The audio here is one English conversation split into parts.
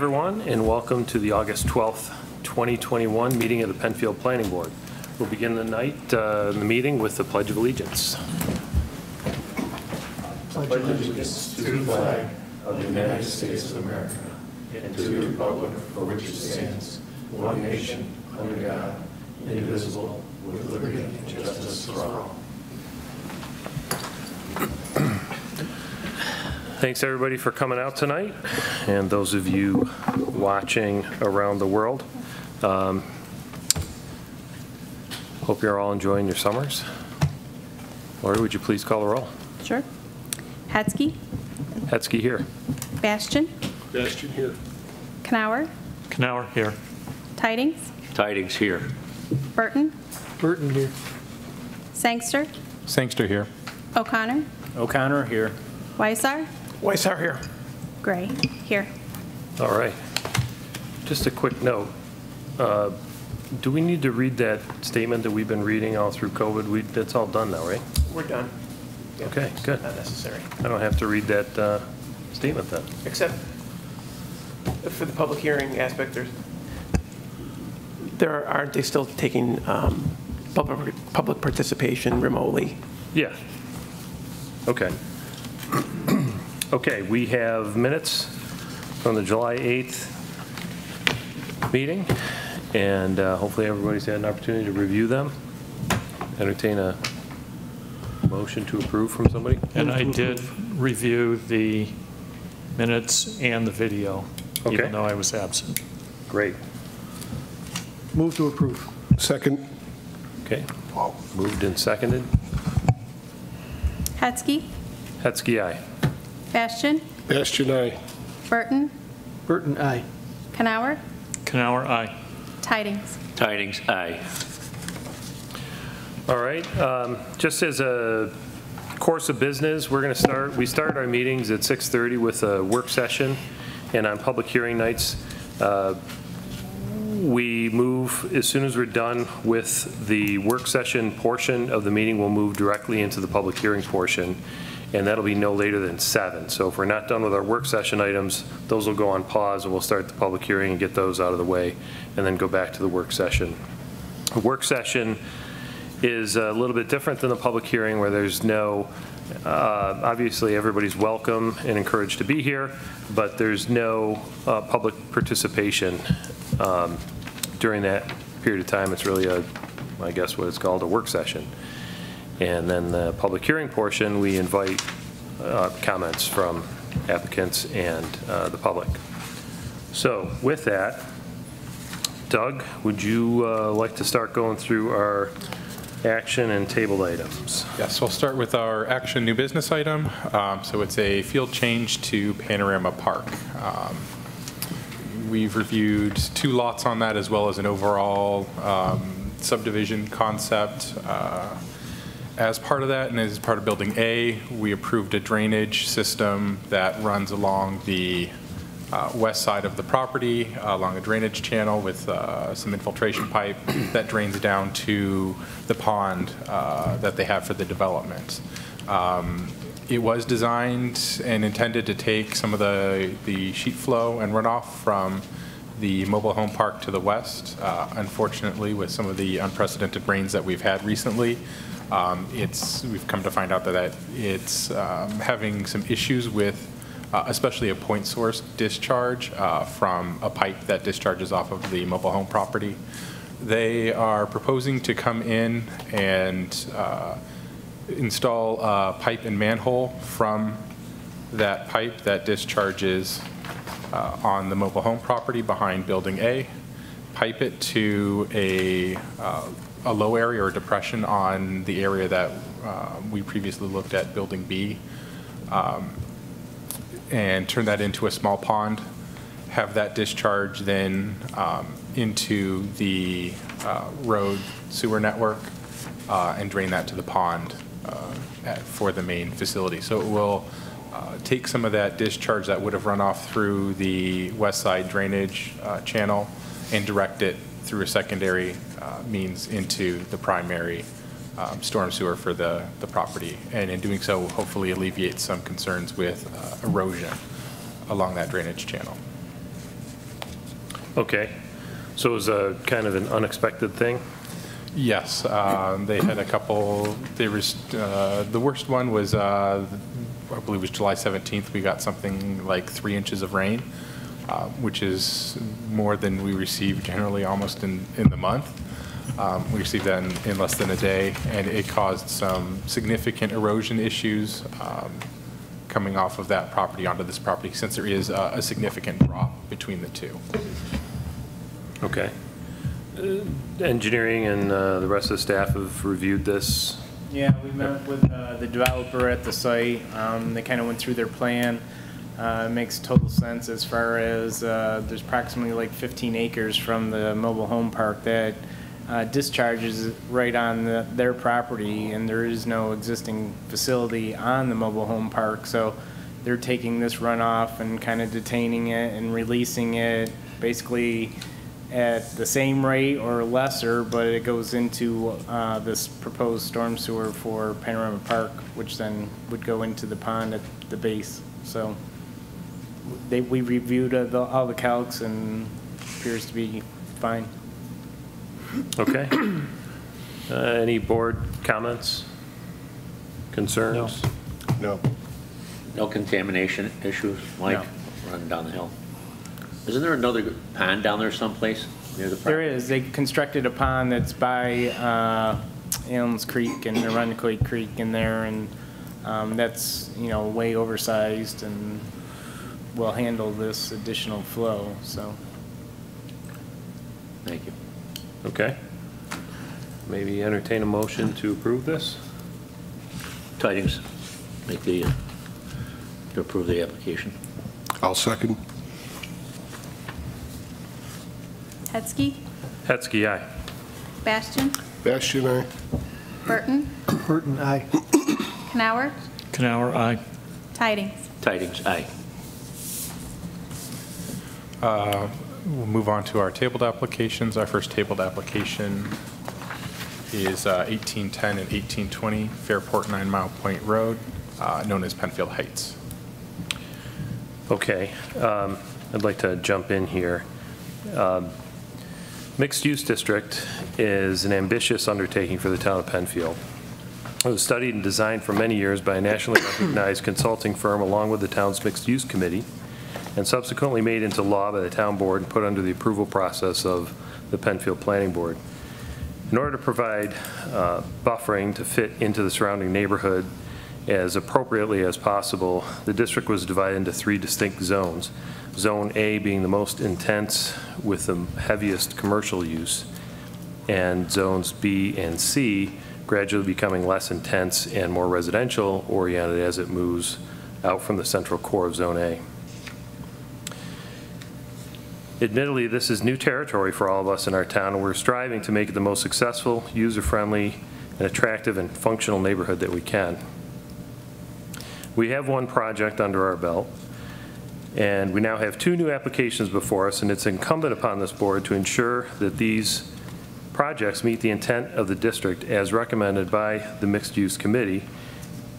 everyone, and welcome to the August 12th, 2021 meeting of the Penfield Planning Board. We'll begin the night, uh, the meeting with the Pledge of Allegiance. pledge allegiance to the flag of the United States of America and to the republic for which it stands, one nation, under God, indivisible, with liberty and justice for all. Thanks, everybody, for coming out tonight, and those of you watching around the world. Um, Hope you're all enjoying your summers. Lori, would you please call the roll? Sure. Hetzke, Hetzke here. Bastian. Bastian here. Knauer, Knauer here. Tidings, Tidings here. Burton, Burton here. Sangster, Sangster here. O'Connor, O'Connor here. Weisar, Weissar here. Gray, here. All right. Just a quick note. Uh, Do we need to read that statement that we've been reading all through COVID? We, that's all done now, right? We're done. Yeah, Okay, good. Not necessary, I don't have to read that uh, statement then. except for the public hearing aspect, there's, there are- aren't they still taking um, public public participation remotely? Yeah. Okay. Okay, we have minutes from the July 8th meeting, and uh, hopefully everybody's had an opportunity to review them. Entertain a motion to approve from somebody? And I did review the minutes and the video, Okay. even though I was absent. Great. Move to approve. Second. Okay. Moved and seconded. Hetzke, Hetzke, aye. Bastian, Bastian, aye. Burton, Burton, aye. Knauer, Knauer, aye. Tidings. Tidings, aye. All right, um, just as a course of business, we're going to start, we start our meetings at 6:30 with a work session, and on public hearing nights, uh, we move, as soon as we're done with the work session portion of the meeting, we'll move directly into the public hearing portion, and that'll be no later than seven. So if we're not done with our work session items, those will go on pause, and we'll start the public hearing and get those out of the way, and then go back to the work session. The work session is a little bit different than the public hearing where there's no, uh, obviously, everybody's welcome and encouraged to be here, but there's no uh, public participation um, during that period of time. It's really a, I guess what it's called, a work session. And then the public hearing portion, we invite uh, comments from applicants and uh, the public. So with that, Doug, would you uh, like to start going through our action and tabled items? Yes, we'll start with our action new business item. Um, So it's a field change to Panorama Park. Um, We've reviewed two lots on that as well as an overall um, subdivision concept. Uh, As part of that, and as part of Building A, we approved a drainage system that runs along the uh, west side of the property, uh, along a drainage channel with uh, some infiltration pipe that drains down to the pond uh, that they have for the development. Um, It was designed and intended to take some of the, the sheet flow and runoff from the mobile home park to the west. Uh, Unfortunately, with some of the unprecedented rains that we've had recently, um, it's, we've come to find out that it's um, having some issues with uh, especially a point source discharge uh, from a pipe that discharges off of the mobile home property. They are proposing to come in and uh, install a pipe and manhole from that pipe that discharges uh, on the mobile home property behind Building A, pipe it to a, uh, a low area or depression on the area that uh, we previously looked at, Building B, um, and turn that into a small pond, have that discharge then um, into the uh, road sewer network, uh, and drain that to the pond uh, at- for the main facility. So it will uh, take some of that discharge that would have run off through the west side drainage uh, channel and direct it through a secondary uh, means into the primary um, storm sewer for the, the property. And in doing so, hopefully alleviate some concerns with uh, erosion along that drainage channel. Okay. So it was a kind of an unexpected thing? Yes, um, they had a couple, they was, uh, the worst one was, uh, I believe it was July 17th, we got something like three inches of rain, uh, which is more than we receive generally almost in, in the month. Um, We received that in, in less than a day, and it caused some significant erosion issues um, coming off of that property onto this property, since there is a a significant drop between the two. Okay. Uh, Engineering and uh, the rest of the staff have reviewed this. Yeah, we met with uh, the developer at the site. Um, They kind of went through their plan. Uh, It makes total sense as far as, uh, there's approximately like 15 acres from the mobile home park that uh, discharges right on the- their property, and there is no existing facility on the mobile home park. So they're taking this runoff and kind of detaining it and releasing it, basically at the same rate or lesser, but it goes into uh, this proposed storm sewer for Panorama Park, which then would go into the pond at the base. So they, we reviewed uh, the- all the calcs and appears to be fine. Okay. Uh, Any board comments? Concerns? No. No No contamination issues, Mike, running down the hill? Isn't there another pond down there someplace near the There property? is, they constructed a pond that's by uh, Elms Creek and Irondequoit Creek in there, and um, that's, you know, way oversized and will handle this additional flow, so. Thank you. Okay. Maybe entertain a motion to approve this? Tidings, make the, uh, to approve the application. I'll second. Hetzke, Hetzke, aye. Bastian, Bastian, aye. Burton, Burton, aye. Knauer, Knauer, aye. Tidings. Tidings, aye. We'll move on to our tabled applications. Our first tabled application is uh, 1810 and 1820 Fairport Nine Mile Point Road, uh, known as Penfield Heights. Okay, um, I'd like to jump in here. Um, Mixed-use district is an ambitious undertaking for the town of Penfield. It was studied and designed for many years by a nationally recognized consulting firm along with the town's mixed-use committee, and subsequently made into law by the town board and put under the approval process of the Penfield Planning Board. In order to provide uh, buffering to fit into the surrounding neighborhood as appropriately as possible, the district was divided into three distinct zones. Zone A being the most intense with the heaviest commercial use, and zones B and C gradually becoming less intense and more residential oriented as it moves out from the central core of Zone A. Admittedly, this is new territory for all of us in our town, and we're striving to make it the most successful, user-friendly, and attractive and functional neighborhood that we can. We have one project under our belt, and we now have two new applications before us, and it's incumbent upon this board to ensure that these projects meet the intent of the district as recommended by the Mixed Use Committee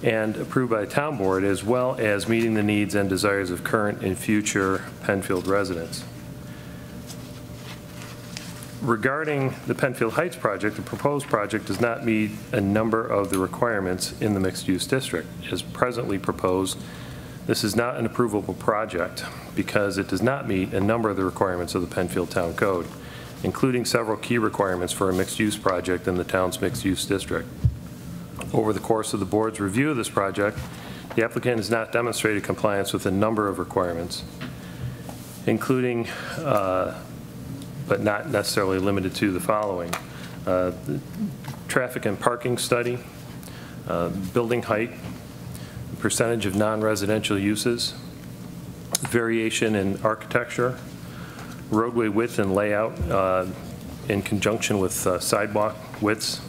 and approved by the town board, as well as meeting the needs and desires of current and future Penfield residents. Regarding the Penfield Heights project, the proposed project does not meet a number of the requirements in the mixed-use district. As presently proposed, this is not an approvable project because it does not meet a number of the requirements of the Penfield Town Code, including several key requirements for a mixed-use project in the town's mixed-use district. Over the course of the board's review of this project, the applicant has not demonstrated compliance with a number of requirements, including uh, but not necessarily limited to the following. Uh, the Traffic and parking study, uh, building height, percentage of non-residential uses, variation in architecture, roadway width and layout uh, in conjunction with uh, sidewalk widths,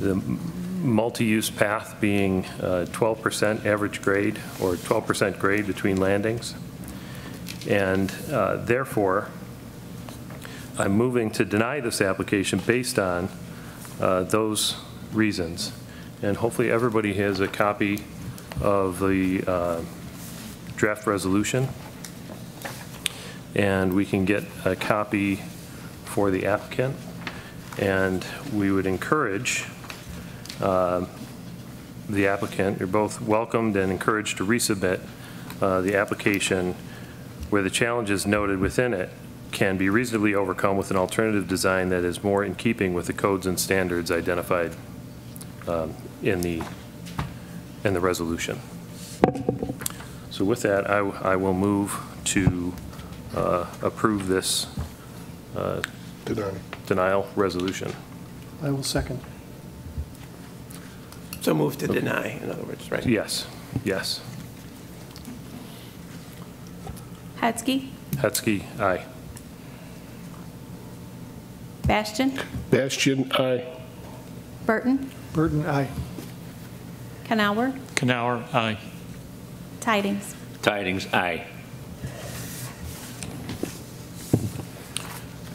the multi-use path being uh, 12% average grade or 12% grade between landings. And uh, therefore, I'm moving to deny this application based on uh, those reasons. And hopefully, everybody has a copy of the uh, draft resolution. And we can get a copy for the applicant. And we would encourage uh, the applicant, you're both welcomed and encouraged to resubmit uh, the application where the challenges noted within it can be reasonably overcome with an alternative design that is more in keeping with the codes and standards identified um, in the, in the resolution. So with that, I, I will move to uh, approve this uh, Deny. denial resolution. I will second. So move to deny, in other words, right? Yes, yes. Hetzke, Hetzke, aye. Bastian, Bastian, aye. Burton, Burton, aye. Knauer, Knauer, aye. Tidings. Tidings, aye.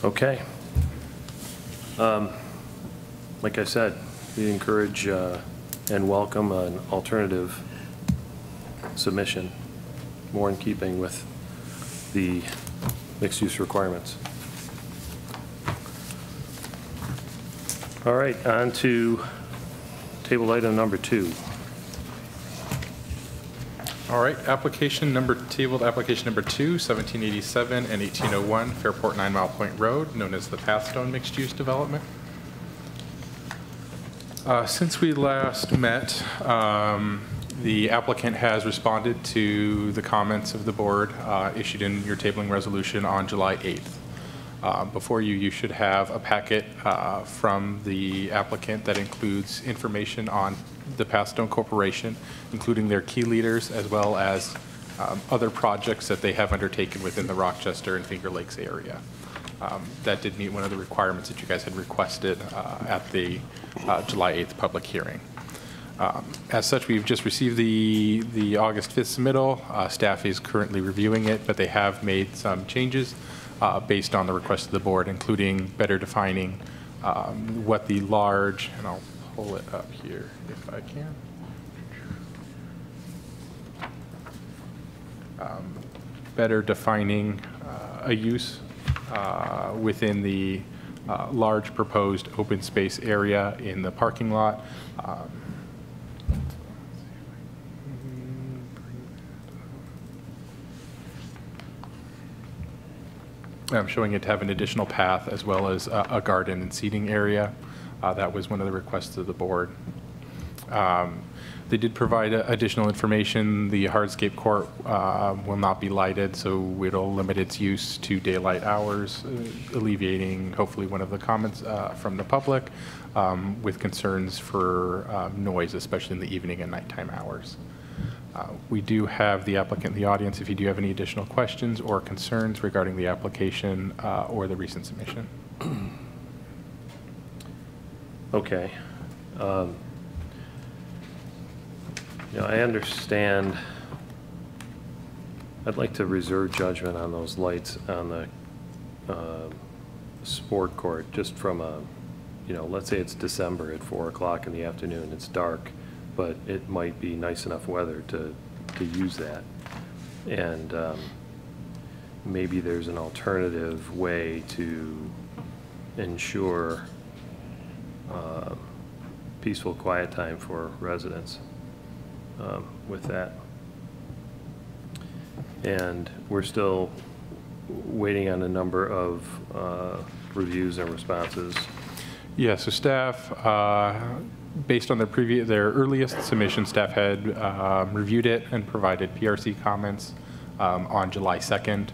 Okay. Um, Like I said, we encourage uh, and welcome an alternative submission, more in keeping with the mixed-use requirements. All right, on to table item number two. All right, application number, tabled application number two, 1787 and 1801 Fairport Nine Mile Point Road, known as the PathStone Mixed Use Development. Uh, Since we last met, um, the applicant has responded to the comments of the board uh, issued in your tabling resolution on July 8th. Uh, Before you, you should have a packet uh, from the applicant that includes information on the PathStone Corporation, including their key leaders, as well as um, other projects that they have undertaken within the Rochester and Finger Lakes area. Um, That did meet one of the requirements that you guys had requested uh, at the uh, July 8th public hearing. Um, As such, we've just received the, the August 5th submittal. Uh, Staff is currently reviewing it, but they have made some changes uh, based on the request of the board, including better defining um, what the large, and I'll pull it up here if I can. Um, Better defining uh, a use uh, within the uh, large proposed open space area in the parking lot. Um, I'm showing it to have an additional path as well as a a garden and seating area. Uh, That was one of the requests of the board. Um, They did provide uh, additional information. The hardscape court uh, will not be lighted, so it'll limit its use to daylight hours, uh, alleviating hopefully one of the comments uh, from the public um, with concerns for um, noise, especially in the evening and nighttime hours. Uh, We do have the applicant in the audience if you do have any additional questions or concerns regarding the application uh, or the recent submission. Okay. Um, You know, I understand, I'd like to reserve judgment on those lights on the uh, sport court, just from a, you know, let's say it's December at 4 o'clock in the afternoon, it's dark, but it might be nice enough weather to, to use that. And um, maybe there's an alternative way to ensure uh, peaceful, quiet time for residents um, with that. And we're still waiting on a number of uh, reviews and responses. Yeah, so staff, uh, based on their previous, their earliest submission, staff had um, reviewed it and provided PRC comments um, on July 2nd.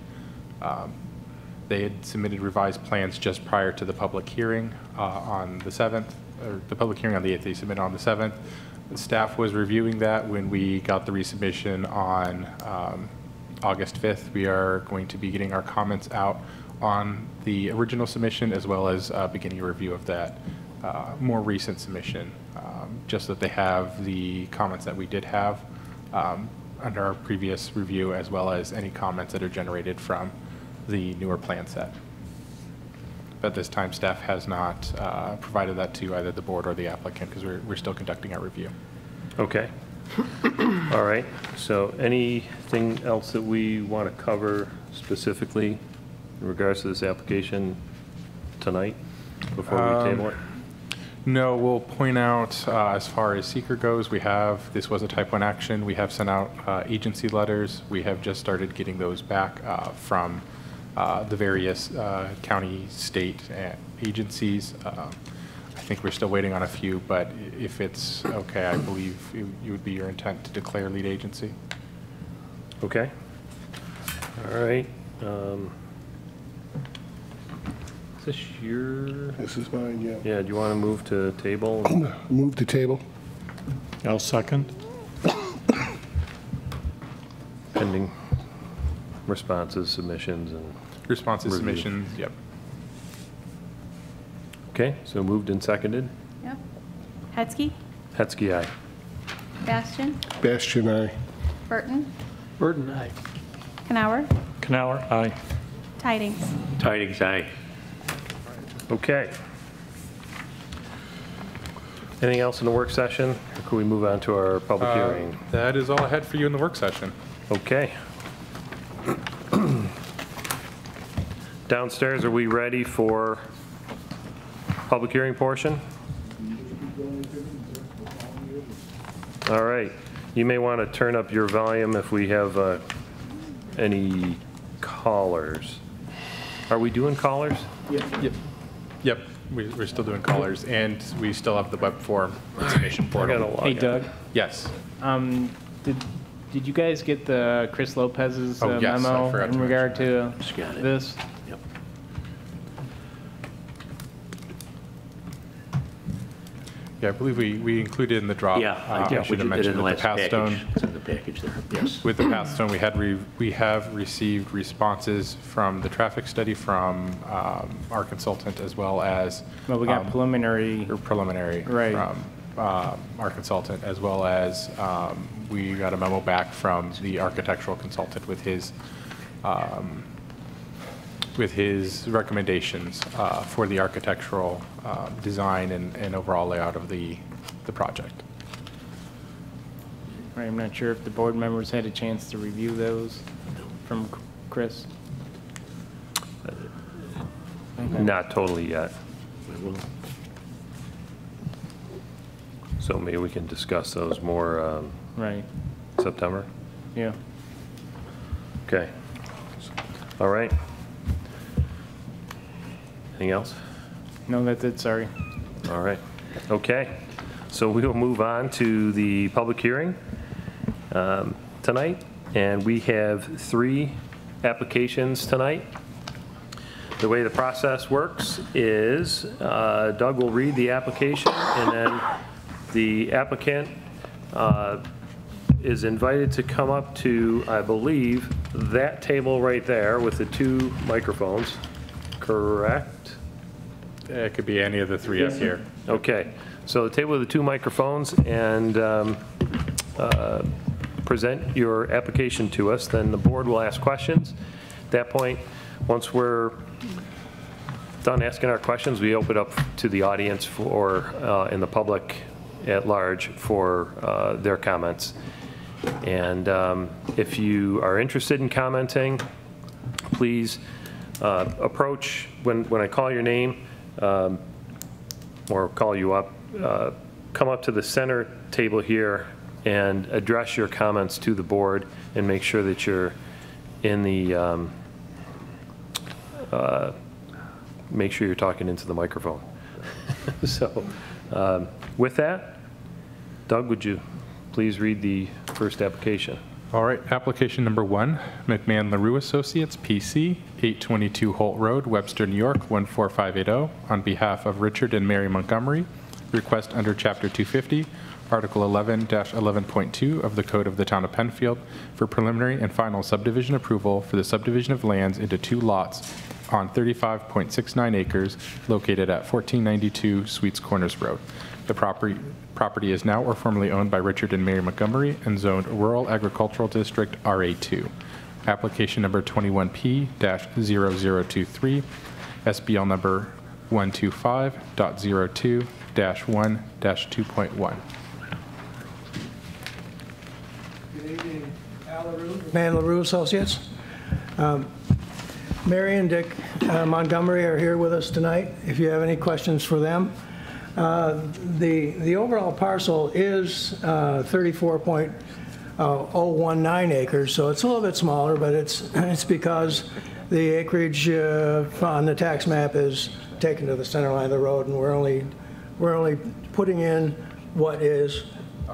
Um, They had submitted revised plans just prior to the public hearing uh, on the 7th, or the public hearing on the 8th, they submitted on the 7th. The staff was reviewing that when we got the resubmission on um, August 5th. We are going to be getting our comments out on the original submission as well as uh, beginning a review of that uh, more recent submission, um, just that they have the comments that we did have um, under our previous review as well as any comments that are generated from the newer plan set. But this time, staff has not uh, provided that to either the board or the applicant because we're, we're still conducting our review. Okay. All right, so anything else that we want to cover specifically in regards to this application tonight before we table it? No, we'll point out, uh, as far as SEQR goes, we have, this was a type 1 action, we have sent out uh, agency letters. We have just started getting those back uh, from uh, the various uh, county, state uh, agencies. I think we're still waiting on a few, but if it's okay, I believe it it would be your intent to declare lead agency. Okay. All right. um, this your, This is mine, yeah. yeah, do you want to move to table? Move to table. I'll second. pending responses, submissions, and, Responses, Review. submissions, yep. okay, so moved and seconded. Yep. Hetzke, Hetzke, aye. Bastian, Bastian, aye. Burton, Burton, aye. Knauer, Knauer, aye. Tidings. Tidings, aye. Okay. Anything else in the work session? Or could we move on to our public Uh, hearing? That is all I had for you in the work session. Okay. Downstairs, are we ready for public hearing portion? All right. You may want to turn up your volume if we have uh, any callers. Are we doing callers? Yep, we- we're still doing callers, and we still have the web form submission portal. Hey. Doug, Yes. um, did, did you guys get the Chris Lopez's Oh, uh, yes, memo forgot to in regard to Just got it. this? Yep. Yeah, I believe we, we included in the drop. Yeah, uh, I I should have we did mentioned in the last the PathStone. package. It's in the package there, yes. With the PathStone, we had, re- we have received responses from the traffic study from um, our consultant as well as. Well, we got um, preliminary, preliminary. Right. From um, our consultant, as well as um, we got a memo back from the architectural consultant with his, um, with his recommendations uh, for the architectural uh, design and and overall layout of the, the project. I'm not sure if the board members had a chance to review those from Chris. Not totally yet. So maybe we can discuss those more um, Right, September? yeah. Okay. All right. Anything else? No, that's it, sorry. All right. Okay. So we will move on to the public hearing um, tonight, and we have three applications tonight. The way the process works is uh, Doug will read the application, and then the applicant uh, is invited to come up to, I believe, that table right there with the two microphones, correct? It could be any of the three up here. Okay, so the table with the two microphones and um, uh, present your application to us, then the board will ask questions. At that point, once we're done asking our questions, we open up to the audience for, uh, and the public at large for uh, their comments. And um, if you are interested in commenting, please uh, approach, when, when I call your name, um, or call you up, uh, come up to the center table here and address your comments to the board and make sure that you're in the, um, uh, make sure you're talking into the microphone. So um, with that, Doug, would you please read the first application? All right, application number one, McMahon LaRue Associates, PC, 822 Holt Road, Webster, New York, 14580, oh, on behalf of Richard and Mary Montgomery, request under Chapter 250, Article 11 11.2 of the Code of the Town of Penfield for preliminary and final subdivision approval for the subdivision of lands into two lots on 35.69 acres located at 1492 Sweets Corners Road. The property, property is now or formerly owned by Richard and Mary Montgomery and zoned Rural Agricultural District RA2. Application number 21P 0023, SBL number 125.02 1 2.1. Man LaRue Associates. Um, Mary and Dick uh, Montgomery are here with us tonight, if you have any questions for them. Uh, The the overall parcel is uh, 34.019 acres, so it's a little bit smaller, but it's it's because the acreage uh, on the tax map is taken to the center line of the road, and we're only, we're only putting in what is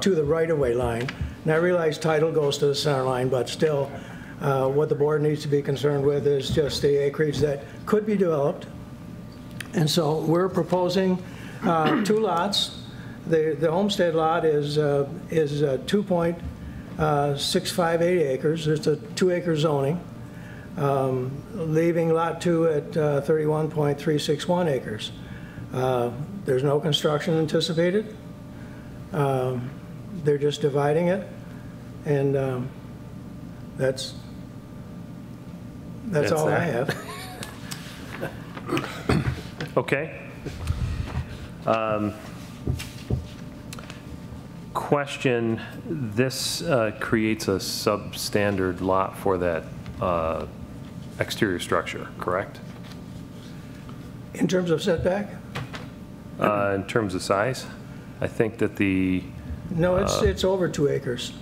to the right-of-way line. And I realize title goes to the center line, but still, uh, what the board needs to be concerned with is just the acreage that could be developed. And so we're proposing uh, two lots. The the homestead lot is, uh, is uh, 2.658 acres. It's a two-acre zoning, um, leaving Lot 2 at uh, 31.361 acres. Uh, There's no construction anticipated. Um, They're just dividing it, and um, that's, that's That's all I that. have. Okay. Um, Question, this uh, creates a substandard lot for that uh, exterior structure, correct? In terms of setback? Uh, In terms of size? I think that the, No, it's, Uh, it's over two acres.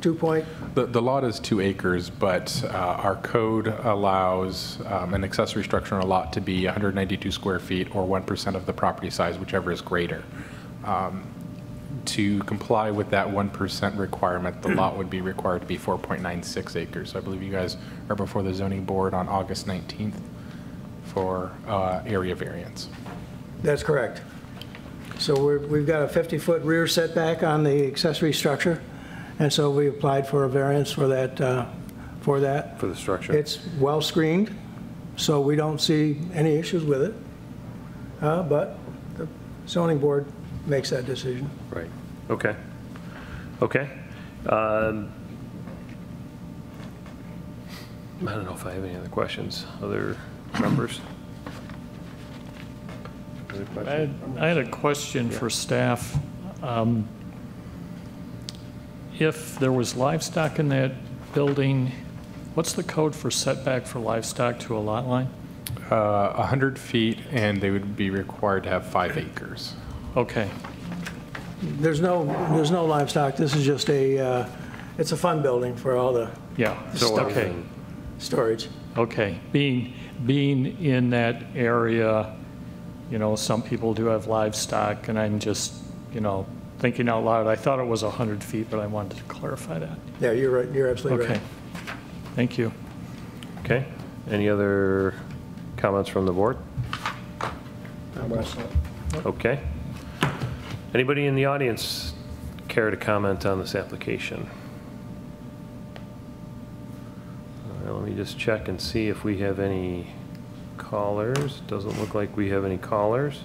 Two point, The, the lot is two acres, but uh, our code allows um, an accessory structure on a lot to be 192 square feet or 1% of the property size, whichever is greater. Um, To comply with that 1% requirement, the lot would be required to be 4.96 acres. So I believe you guys are before the zoning board on August 19th for uh, area variance. that's correct. So we're, we've got a 50-foot rear setback on the accessory structure, and so we applied for a variance for that, uh, for that. for the structure? It's well-screened, so we don't see any issues with it. Uh, But the zoning board makes that decision. Right, okay. Okay. Um, I don't know if I have any other questions. Other members? Other I questions? had I had a question for staff. Um, If there was livestock in that building, what's the code for setback for livestock to a lot line? Uh, 100 feet, and they would be required to have five acres. Okay, There's no, there's no livestock, this is just a, uh, it's a fun building for all the yeah, So other okay, storage. okay. Being, being in that area, you know, some people do have livestock, and I'm just, you know, thinking out loud, I thought it was 100 feet, but I wanted to clarify that. Yeah, you're right, you're absolutely Okay, right. thank you. Okay. Any other comments from the board? Okay. Anybody in the audience care to comment on this application? All right, Let me just check and see if we have any callers. Doesn't look like we have any callers.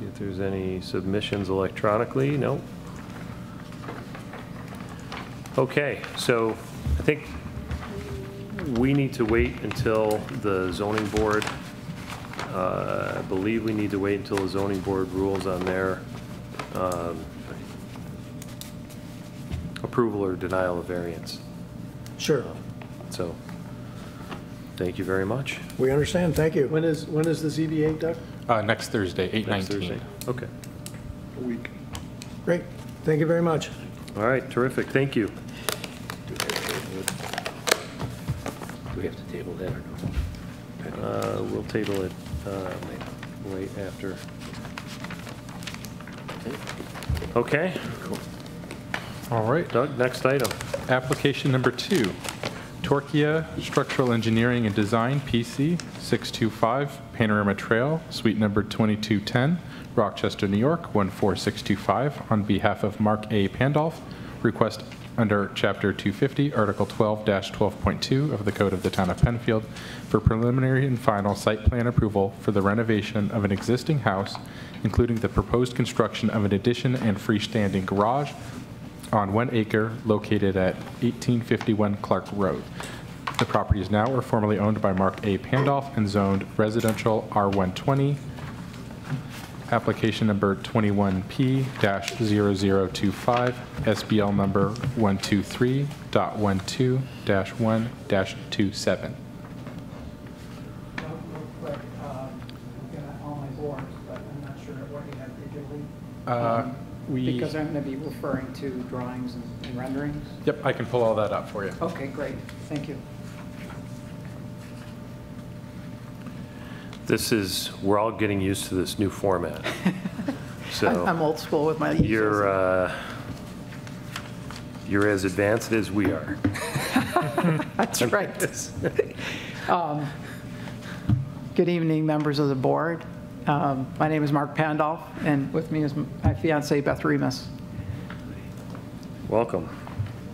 See if there's any submissions electronically. Nope. Okay, so I think we need to wait until the zoning board, uh, I believe we need to wait until the zoning board rules on their um, approval or denial of variance. Sure, So, thank you very much. we understand, thank you. When is, when is the ZBA, Doug? Uh, Next Thursday, Next 8/19. Thursday. Okay. A week. Great, thank you very much. All right, terrific, thank you. Do we have to table that or no? Uh, We'll table it uh, right after. Okay, Cool. All right. Doug, next item. Application number two, Torquia Structural Engineering and Design, PC, 625 Panorama Trail, Suite number 2210, Rochester, New York, 14625, on behalf of Mark A. Pandolf, request under Chapter 250, Article 12-12.2 of the Code of the Town of Penfield for preliminary and final site plan approval for the renovation of an existing house, including the proposed construction of an addition and freestanding garage on one acre located at 1851 Clark Road. The property is now or formerly owned by Mark A. Pandolf and zoned residential R120. Application number 21P-0025, SBL number 123.12-1-27. all my boards, but I'm not sure what you have digitally. Uh, We, Because I'm going to be referring to drawings and and renderings. yep, I can pull all that up for you. Okay, great, thank you. This is, we're all getting used to this new format. So. I'm old school with my. You're, uh, you're as advanced as we are. That's right. Um, Good evening, members of the board. Um, My name is Mark Pandolf, and with me is my fiance, Beth Remus. Welcome.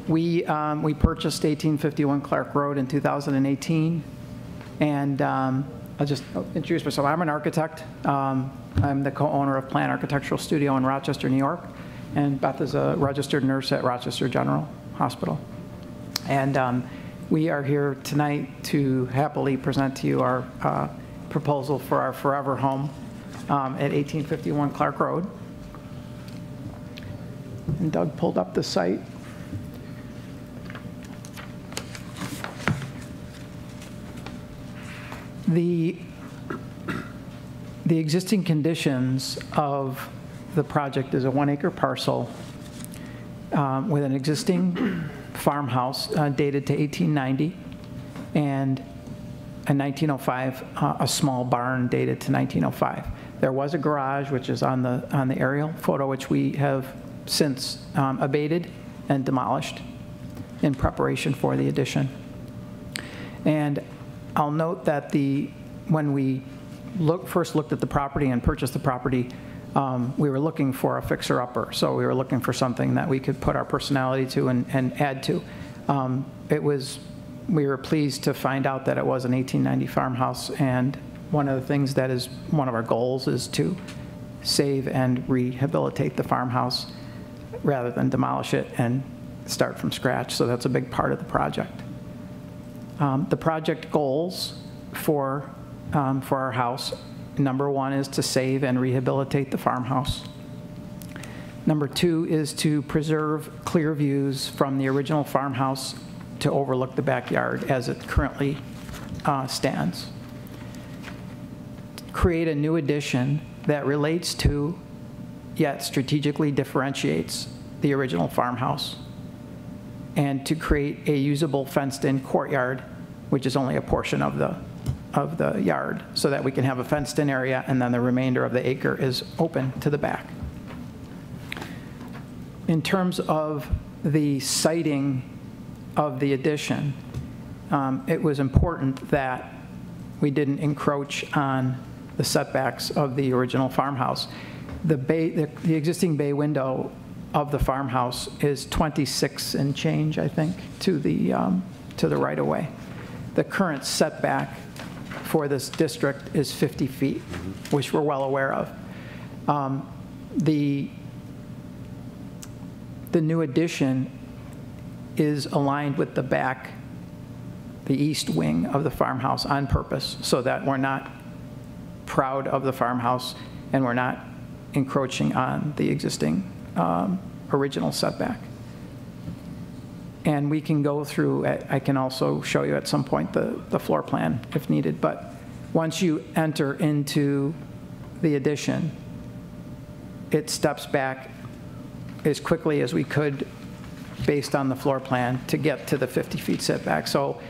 We, um, we purchased 1851 Clark Road in 2018, and um, I'll just introduce myself. I'm an architect. Um, I'm the co-owner of Plan Architectural Studio in Rochester, New York, and Beth is a registered nurse at Rochester General Hospital. And um, we are here tonight to happily present to you our uh, proposal for our forever home um, at 1851 Clark Road. And Doug pulled up the site. The, the existing conditions of the project is a one-acre parcel um, with an existing farmhouse uh, dated to 1890 and a 1905, uh, a small barn dated to 1905. There was a garage, which is on the, on the aerial photo, which we have since um, abated and demolished in preparation for the addition. And I'll note that the, when we look, first looked at the property and purchased the property, um, we were looking for a fixer-upper. So we were looking for something that we could put our personality to and, and add to. Um, It was, we were pleased to find out that it was an 1890 farmhouse. And one of the things that is, one of our goals is to save and rehabilitate the farmhouse rather than demolish it and start from scratch. So that's a big part of the project. Um, The project goals for, um, for our house, number one is to save and rehabilitate the farmhouse. Number two is to preserve clear views from the original farmhouse to overlook the backyard as it currently uh, stands. Create a new addition that relates to, yet strategically differentiates the original farmhouse and to create a usable fenced-in courtyard, which is only a portion of the, of the yard, so that we can have a fenced-in area, and then the remainder of the acre is open to the back. In terms of the siting of the addition, um, it was important that we didn't encroach on the setbacks of the original farmhouse. The bay, the the existing bay window of the farmhouse is 26 and change, I think, to the, um, to the right-of-way. The current setback for this district is 50 feet, which we're well aware of. Um, The, the new addition is aligned with the back, the east wing of the farmhouse on purpose, so that we're not proud of the farmhouse and we're not encroaching on the existing um, original setback. And we can go through, I can also show you at some point the, the floor plan if needed, but once you enter into the addition, it steps back as quickly as we could based on the floor plan to get to the 50 feet setback. So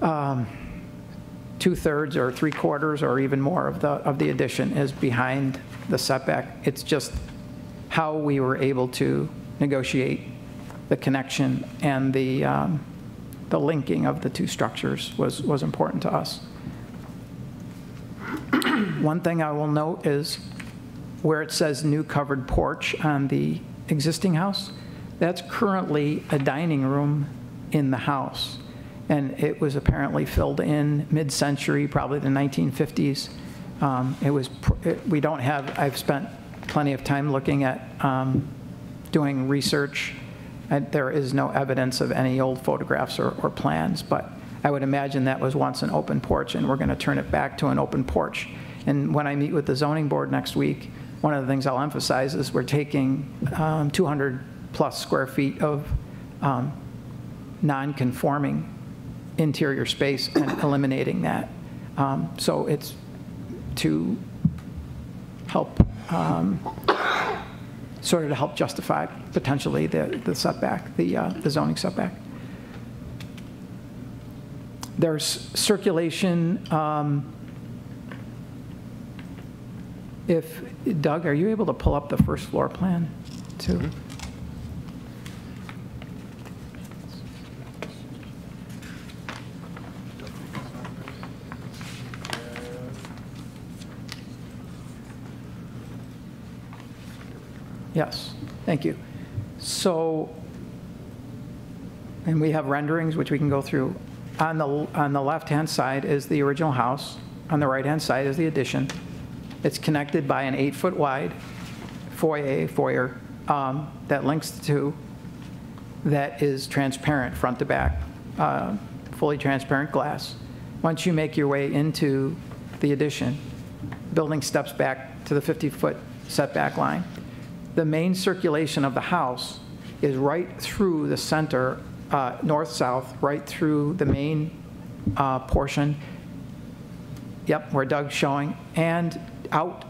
um, two-thirds or three-quarters or even more of the, of the addition is behind the setback. It's just how we were able to negotiate the connection and the, um, the linking of the two structures was, was important to us. One thing I will note is where it says new covered porch on the existing house, that's currently a dining room in the house. And it was apparently filled in mid-century, probably the 1950s. Um, It was, it- we don't have, I've spent plenty of time looking at, um, doing research. And There is no evidence of any old photographs or, or plans, but I would imagine that was once an open porch, and we're going to turn it back to an open porch. And when I meet with the zoning board next week, one of the things I'll emphasize is we're taking 200-plus square feet of um, non-conforming interior space and eliminating that. Um, So it's to help, um, sort of to help justify potentially the the setback, the uh, the zoning setback. There's circulation, um, if, Doug, are you able to pull up the first floor plan, too? Yes, thank you. So, and we have renderings, which we can go through. On the, on the left-hand side is the original house. On the right-hand side is the addition. It's connected by an eight-foot wide foyer, foyer um, that links the two, that is transparent, front to back, uh, fully transparent glass. Once you make your way into the addition, building steps back to the 50-foot setback line. The main circulation of the house is right through the center, uh, north-south, right through the main uh, portion. Yep, where Doug's showing, and out,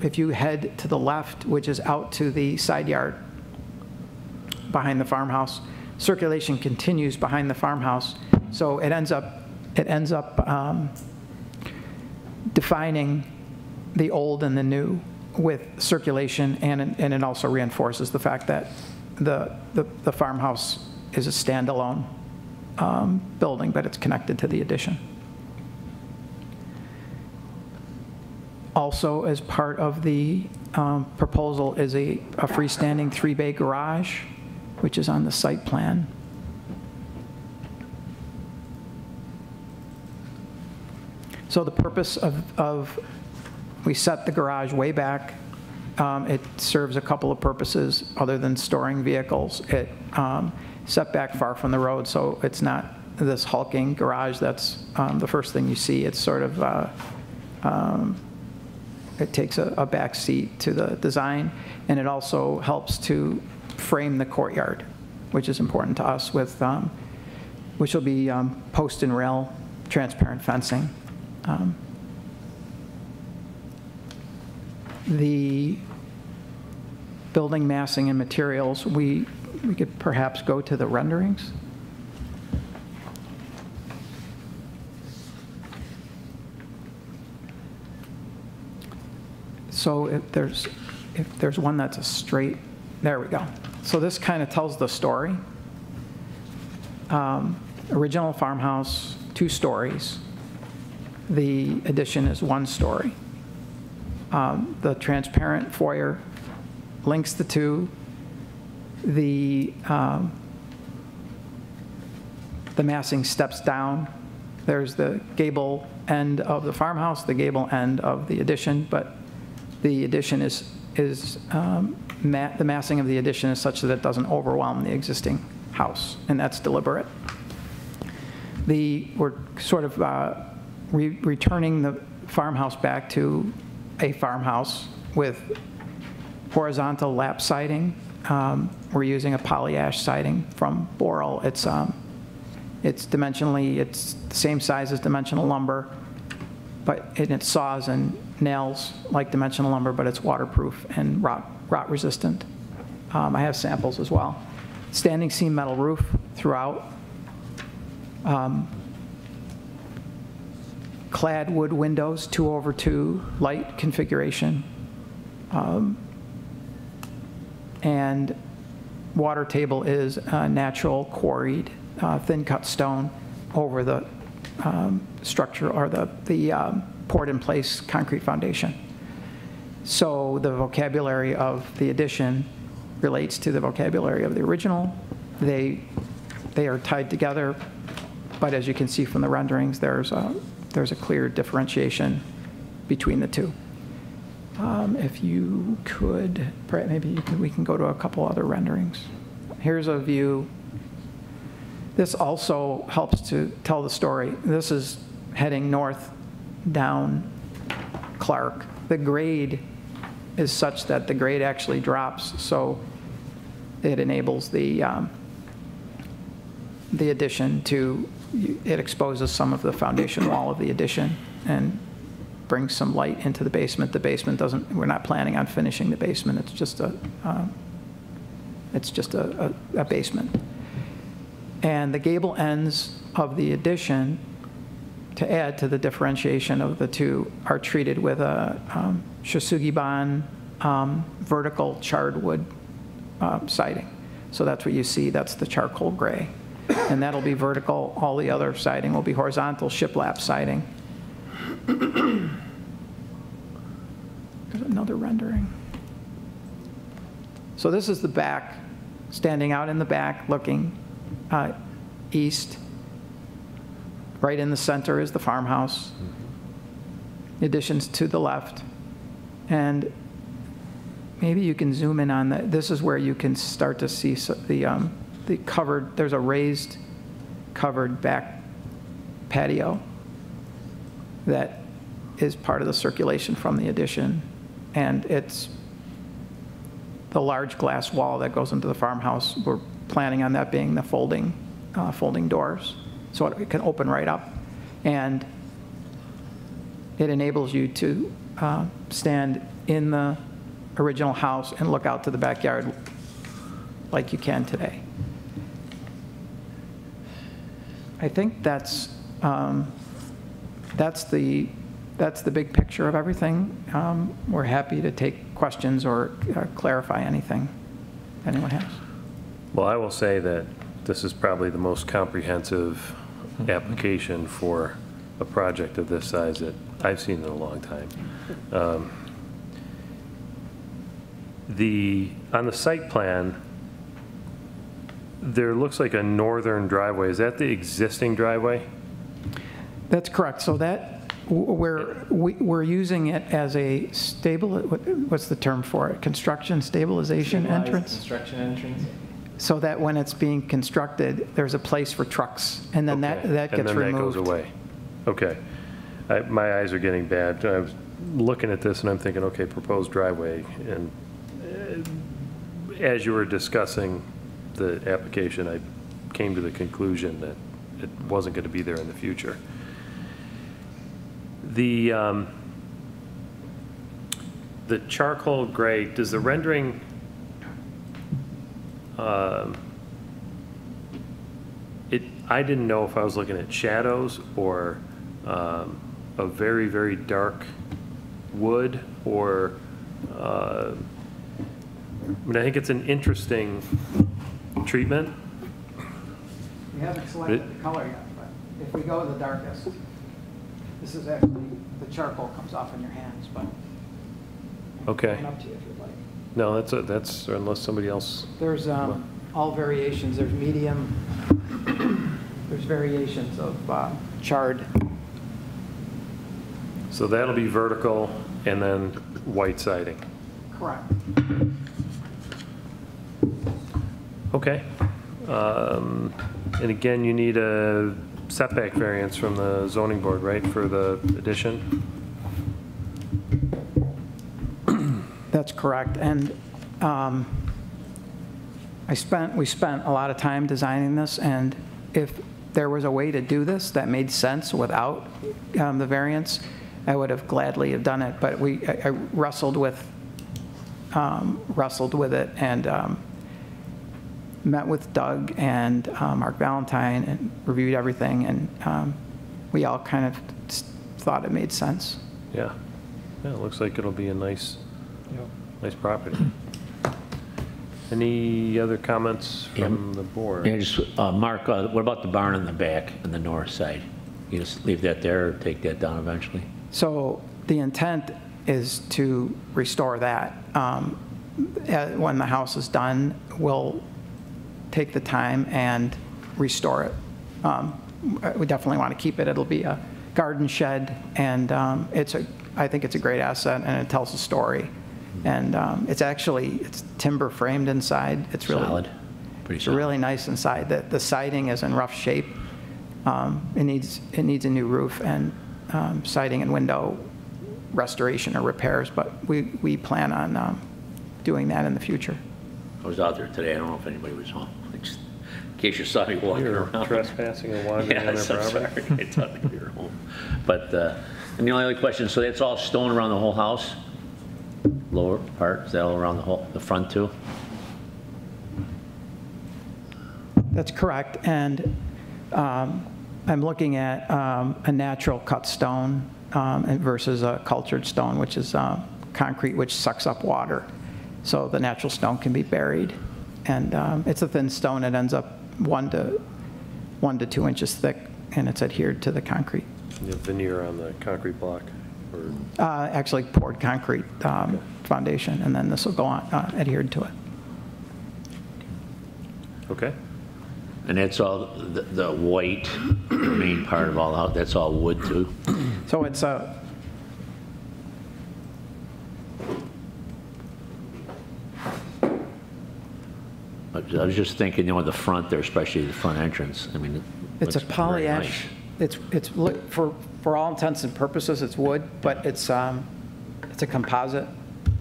if you head to the left, which is out to the side yard behind the farmhouse. Circulation continues behind the farmhouse, so it ends up, it ends up um, defining the old and the new with circulation, and, and it also reinforces the fact that the, the the farmhouse is a standalone um, building, but it's connected to the addition. Also, as part of the um, proposal is a a freestanding three-bay garage, which is on the site plan. So the purpose of, of, we set the garage way back. Um, It serves a couple of purposes other than storing vehicles. It um, set back far from the road, so it's not this hulking garage that's um, the first thing you see. It's sort of, uh, um, it takes a, a back seat to the design, and it also helps to frame the courtyard, which is important to us with, um, which will be um, post and rail transparent fencing. Um, The building massing and materials, we, we could perhaps go to the renderings. So if there's, if there's one that's a straight, there we go. So this kind of tells the story. Um, Original farmhouse, two stories. The addition is one story. Um, The transparent foyer links the two. The, um, the massing steps down. There's the gable end of the farmhouse, the gable end of the addition, but the addition is, is, um, ma- the massing of the addition is such that it doesn't overwhelm the existing house, and that's deliberate. The, we're sort of uh, re- returning the farmhouse back to a farmhouse with horizontal lap siding. Um, We're using a poly-ash siding from Boral. It's, um, it's dimensionally, it's the same size as dimensional lumber, but and it saws and nails like dimensional lumber, but it's waterproof and rot, rot resistant. Um, I have samples as well. Standing seam metal roof throughout. Um, Clad wood windows, two over two, light configuration. Um, And water table is natural quarried, uh, thin-cut stone over the um, structure or the, the um, poured-in-place concrete foundation. So the vocabulary of the addition relates to the vocabulary of the original. They, they are tied together, but as you can see from the renderings, there's a, there's a clear differentiation between the two. Um, If you could, maybe you could- we can go to a couple other renderings. Here's a view This also helps to tell the story. This is heading north down Clark. The grade is such that the grade actually drops, so it enables the, um, the addition to, it exposes some of the foundation wall of the addition and brings some light into the basement. The basement doesn't, we're not planning on finishing the basement, it's just a, uh, it's just a, a a basement. And the gable ends of the addition, to add to the differentiation of the two, are treated with a um, Shou Sugi Ban um, vertical charred wood uh, siding. So that's what you see, that's the charcoal gray. And that'll be vertical, all the other siding will be horizontal shiplap siding. There's another rendering. So this is the back, standing out in the back, looking uh, east. Right in the center is the farmhouse. Additions to the left. And maybe you can zoom in on that. This is where you can start to see the, um, the covered, there's a raised covered back patio that is part of the circulation from the addition. And it's the large glass wall that goes into the farmhouse. We're planning on that being the folding, uh, folding doors, so it can open right up. And it enables you to uh, stand in the original house and look out to the backyard like you can today. I think that's, um, that's the, that's the big picture of everything. Um, We're happy to take questions or uh, clarify anything anyone has. Well, I will say that this is probably the most comprehensive application for a project of this size that I've seen in a long time. Um, The, on the site plan, there looks like a northern driveway. Is that the existing driveway? That's correct. So that, w- we're, we- we're using it as a stable, what's the term for it? Construction stabilization Stabilized entrance? Construction entrance. So that when it's being constructed, there's a place for trucks, and then that, Okay. that gets And then that goes removed. away? Okay. I- My eyes are getting bad. I was looking at this and I'm thinking, okay, proposed driveway. And uh, as you were discussing the application, I came to the conclusion that it wasn't going to be there in the future. The, um, the charcoal gray, does the rendering, um, it, I didn't know if I was looking at shadows or um, a very, very dark wood or, uh, I mean, I think it's an interesting treatment. We haven't selected the color yet, but if we go with the darkest, this is actually, the charcoal comes off in your hands, but. Okay. Up to you if you'd like. No, that's, a- that's, unless somebody else, There's um, all variations, there's medium, there's variations of uh, charred. so that'll be vertical and then white siding. Correct. Okay. Um, And again, you need a setback variance from the zoning board, right, for the addition? That's correct. And um, I spent, we spent a lot of time designing this, and if there was a way to do this that made sense without um, the variance, I would have gladly have done it, but we, I I wrestled with, um, wrestled with it and um, met with Doug and uh, Mark Valentine and reviewed everything, and um, we all kind of thought it made sense. Yeah. Yeah, it looks like it'll be a nice, nice property. Any other comments from the board? Yeah, just, uh, Mark, uh, what about the barn in the back, on the north side? You just leave that there or take that down eventually? So the intent is to restore that. Um, uh, When the house is done, we'll take the time and restore it. Um, We definitely want to keep it. It'll be a garden shed, and um, it's a, I think it's a great asset, and it tells a story. And um, it's actually, it's timber framed inside. It's really. Solid? Pretty It's solid. really nice inside. The the siding is in rough shape. Um, It needs, it needs a new roof and um, siding and window restoration or repairs, but we, we plan on um, doing that in the future. I was out there today, I don't know if anybody was home, I just- in case you saw me walking You're around. trespassing and wandering on Yes, their I'm property. sorry, I thought maybe you were home. But, uh, and the only other question, so that's all stone around the whole house? Lower part, is that all around the whole, the front too? That's correct, and um, I'm looking at um, a natural cut stone um, versus a cultured stone, which is um, concrete, which sucks up water. So the natural stone can be buried, and um, it's a thin stone, it ends up one to, one to two inches thick, and it's adhered to the concrete. You have veneer on the concrete block, or, Uh, Actually poured concrete um, foundation, and then this will go on, uh, adhered to it. okay? And that's all, the, the white, main part of all, the that's all wood too? So it's a, I was- just thinking, you know, the front there, especially the front entrance, I mean. it It's a poly nice. ash, it's, it's, look for, for all intents and purposes, it's wood, but it's, um, it's a composite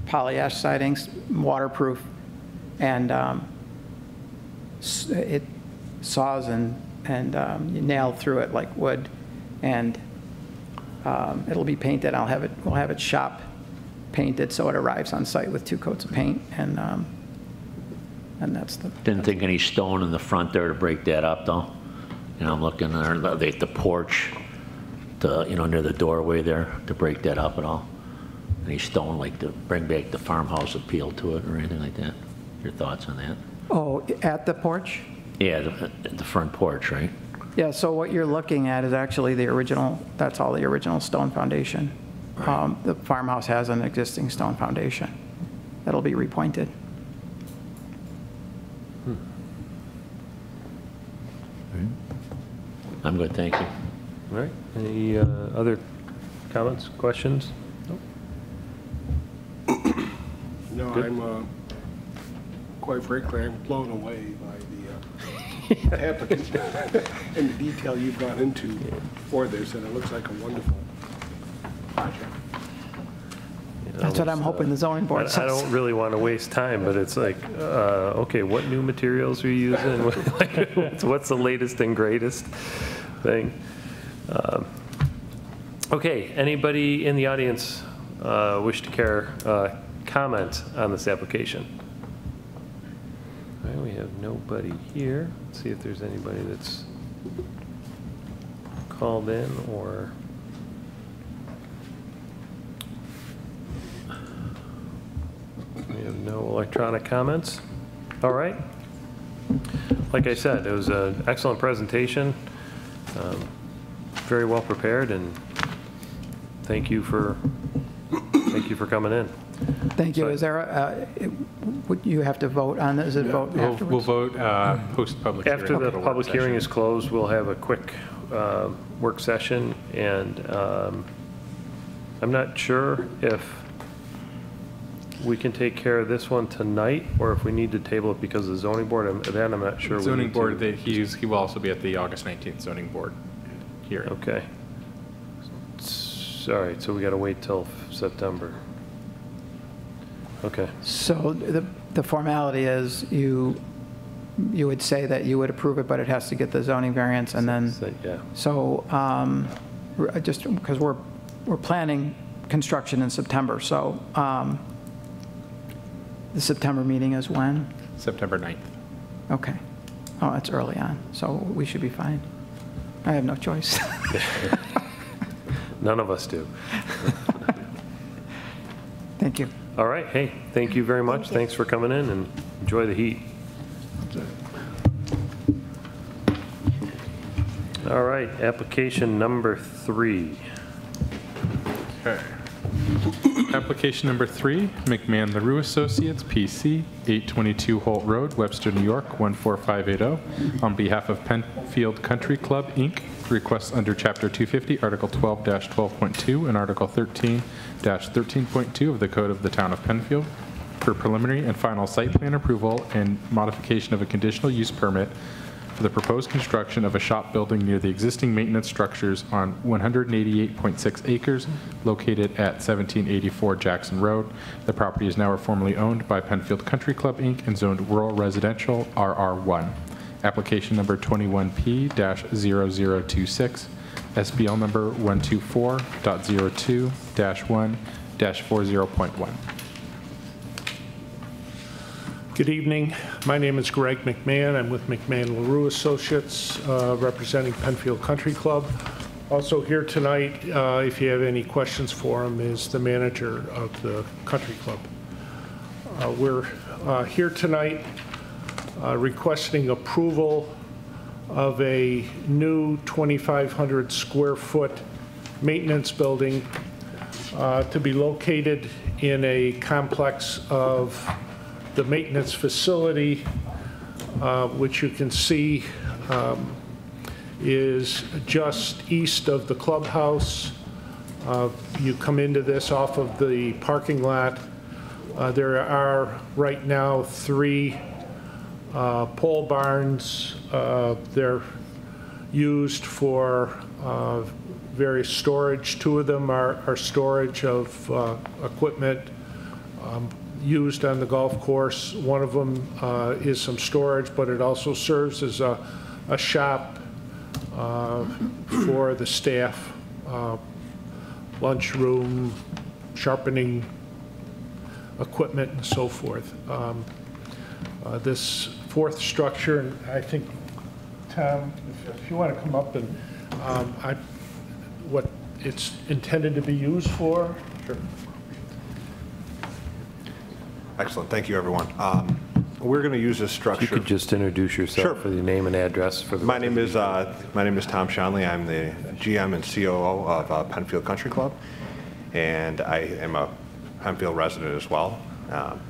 poly ash sidings, waterproof, and, um, it saws and, and um, you nail through it like wood, and um, it'll be painted, I'll have it, we'll have it shop painted, so it arrives on site with two coats of paint, and, um, and that's the, Didn't think any stone in the front there to break that up, though? You know, I'm looking there, the the porch, the, you know, near the doorway there, to break that up at all? Any stone, like to bring back the farmhouse appeal to it or anything like that? Your thoughts on that? oh, at the porch? Yeah, the, the front porch, right? Yeah, so what you're looking at is actually the original, that's all the original stone foundation. Um, The farmhouse has an existing stone foundation that'll be repointed. I'm good, thank you. All right, any uh, other comments, questions? No, Good. I'm, uh, quite frankly, I'm blown away by the uh, applicant and the detail you've gone into for this, and it looks like a wonderful project. That's what I'm hoping the zoning I board I says. don't really want to waste time, but it's like, uh, okay, what new materials are you using? Like, What's the latest and greatest thing? Um, Okay, anybody in the audience uh, wish to care, uh, comment on this application? All right, we have nobody here. Let's see if there's anybody that's called in or... We have no electronic comments. All right. Like I said, it was an excellent presentation, um, very well prepared, and thank you for, thank you for coming in. Thank you. So- Is there, a- uh, would you have to vote on this, is it vote We'll, we'll vote uh, post-public hearing. After the for work public hearing session. is closed, we'll have a quick uh, work session, and um, I'm not sure if we can take care of this one tonight, or if we need to table it because of the zoning board, I'm- that I'm not sure. we Zoning need to- board, that he's, he will also be at the August 19th zoning board hearing. Okay. S- All right, so we got to wait till September. Okay, So the, the formality is you, you would say that you would approve it, but it has to get the zoning variance, and then so, yeah, So, um, r- just because we're, we're planning construction in September, so um, the September meeting is when? September 9th. Okay. Oh, that's early on, so we should be fine. I have no choice. none of us do. Thank you. All right, hey, thank you very much. Thanks for coming in and enjoy the heat. All right, application number three. Okay. Application number three, McMahon LaRue Associates, PC, 822 Holt Road, Webster, New York, 14580, on behalf of Penfield Country Club, Inc., requests under Chapter 250, Article 12-12.2, and Article 13-13.2 of the Code of the Town of Penfield for preliminary and final site plan approval and modification of a conditional use permit for the proposed construction of a shop building near the existing maintenance structures on 188.6 acres located at 1784 Jackson Road. The property is now formally owned by Penfield Country Club, Inc. and zoned rural residential RR1. Application number 21P-0026, SBL number 124.02-1-40.1. Good evening. My name is Greg McMahon. I'm with McMahon LaRue Associates, uh, representing Penfield Country Club. Also here tonight, uh, if you have any questions for him, is the manager of the country club. Uh, We're uh, here tonight uh, requesting approval of a new 2,500 square foot maintenance building uh, to be located in a complex of the maintenance facility, uh, which you can see um, is just east of the clubhouse. Uh, You come into this off of the parking lot. Uh, There are right now three uh, pole barns. Uh, They're used for uh, various storage. Two of them are are storage of equipment um, used on the golf course. One of them uh, is some storage, but it also serves as a a shop uh, for the staff, uh, lunchroom, sharpening equipment, and so forth. Um, uh, This fourth structure, and I think, Tom, if- if you want to come up and, um, I, what it's intended to be used for? Sure. Excellent, thank you, everyone. Um, We're going to use this structure. you could just introduce yourself Sure. for your name and address for the... My name is, uh, my name is Tom Shanley. I'm the GM and COO of uh, Penfield Country Club, and I am a Penfield resident as well. Um,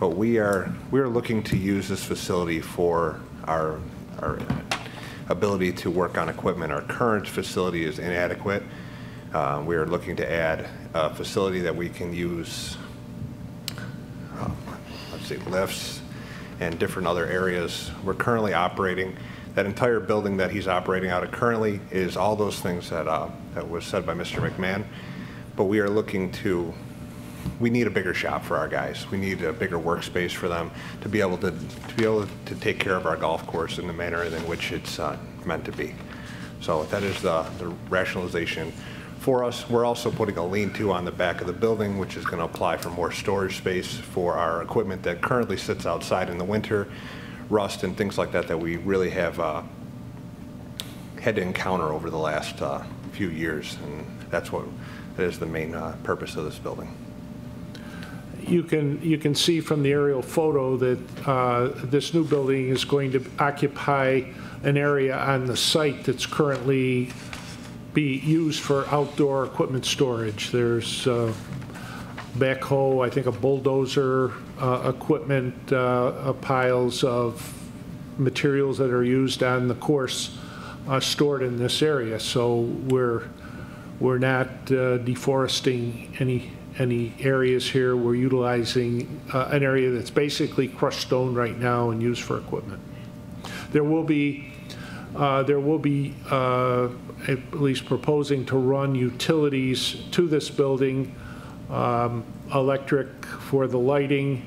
But we are, we are looking to use this facility for our, our ability to work on equipment. Our current facility is inadequate. Uh, We are looking to add a facility that we can use see, lifts and different other areas. We're currently operating, that entire building that he's operating out of currently is all those things that, uh, that was said by Mr. McMahon. But we are looking to, we need a bigger shop for our guys. We need a bigger workspace for them to be able to, to be able to take care of our golf course in the manner in which it's uh, meant to be. So that is the, the rationalization for us. We're also putting a lean-to on the back of the building, which is going to apply for more storage space for our equipment that currently sits outside in the winter, rust and things like that, that we really have uh, had to encounter over the last uh, few years. And that's what, that is the main uh, purpose of this building. You can, you can see from the aerial photo that uh, this new building is going to occupy an area on the site that's currently be used for outdoor equipment storage. There's uh, backhoe, I think a bulldozer, uh, equipment, uh, uh, piles of materials that are used on the course uh, stored in this area. So we're, we're not deforesting any, any areas here. We're utilizing an area that's basically crushed stone right now and used for equipment. There will be, uh, there will be, uh, at least proposing to run utilities to this building, um, electric for the lighting.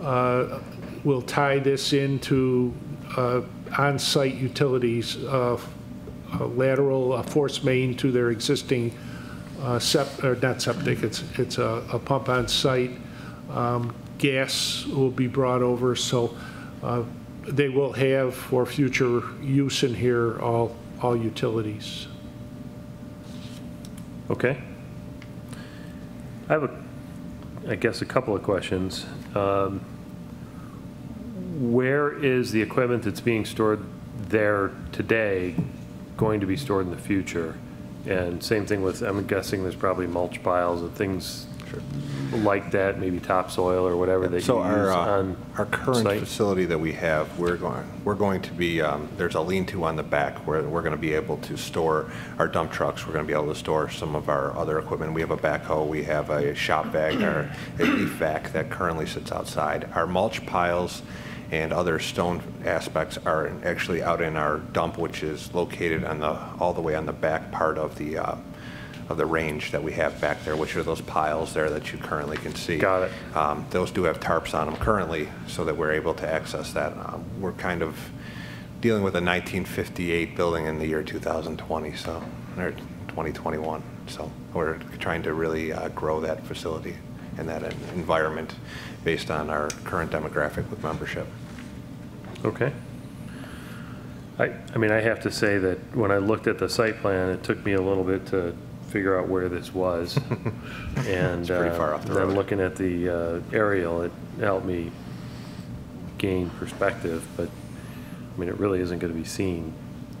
Uh, We'll tie this into uh, on-site utilities, uh, lateral force main to their existing sep, or not septic, it's, it's a a pump on site. Um, Gas will be brought over, so they will have for future use in here all, all utilities. Okay. I have a, I guess, a couple of questions. Um, Where is the equipment that's being stored there today going to be stored in the future? And same thing with, I'm guessing there's probably mulch piles and things like that, maybe topsoil or whatever that you use uh, on our current site? facility that we have, we're going, we're going to be, um, there's a lean-to on the back where we're going to be able to store our dump trucks. We're going to be able to store some of our other equipment. We have a backhoe, we have a shop vac, or a leaf vac that currently sits outside. Our mulch piles and other stone aspects are actually out in our dump, which is located on the, all the way on the back part of the, uh, of the range that we have back there, which are those piles there that you currently can see. Got it. Um, Those do have tarps on them currently, so that we're able to access that. Um, We're kind of dealing with a 1958 building in the year 2020, so, or 2021. So we're trying to really uh, grow that facility and that environment based on our current demographic with membership. Okay. I, I mean, I have to say that when I looked at the site plan, it took me a little bit to figure out where this was. And It's pretty uh, far off the then road. looking at the uh, aerial, it helped me gain perspective, but, I mean, it really isn't going to be seen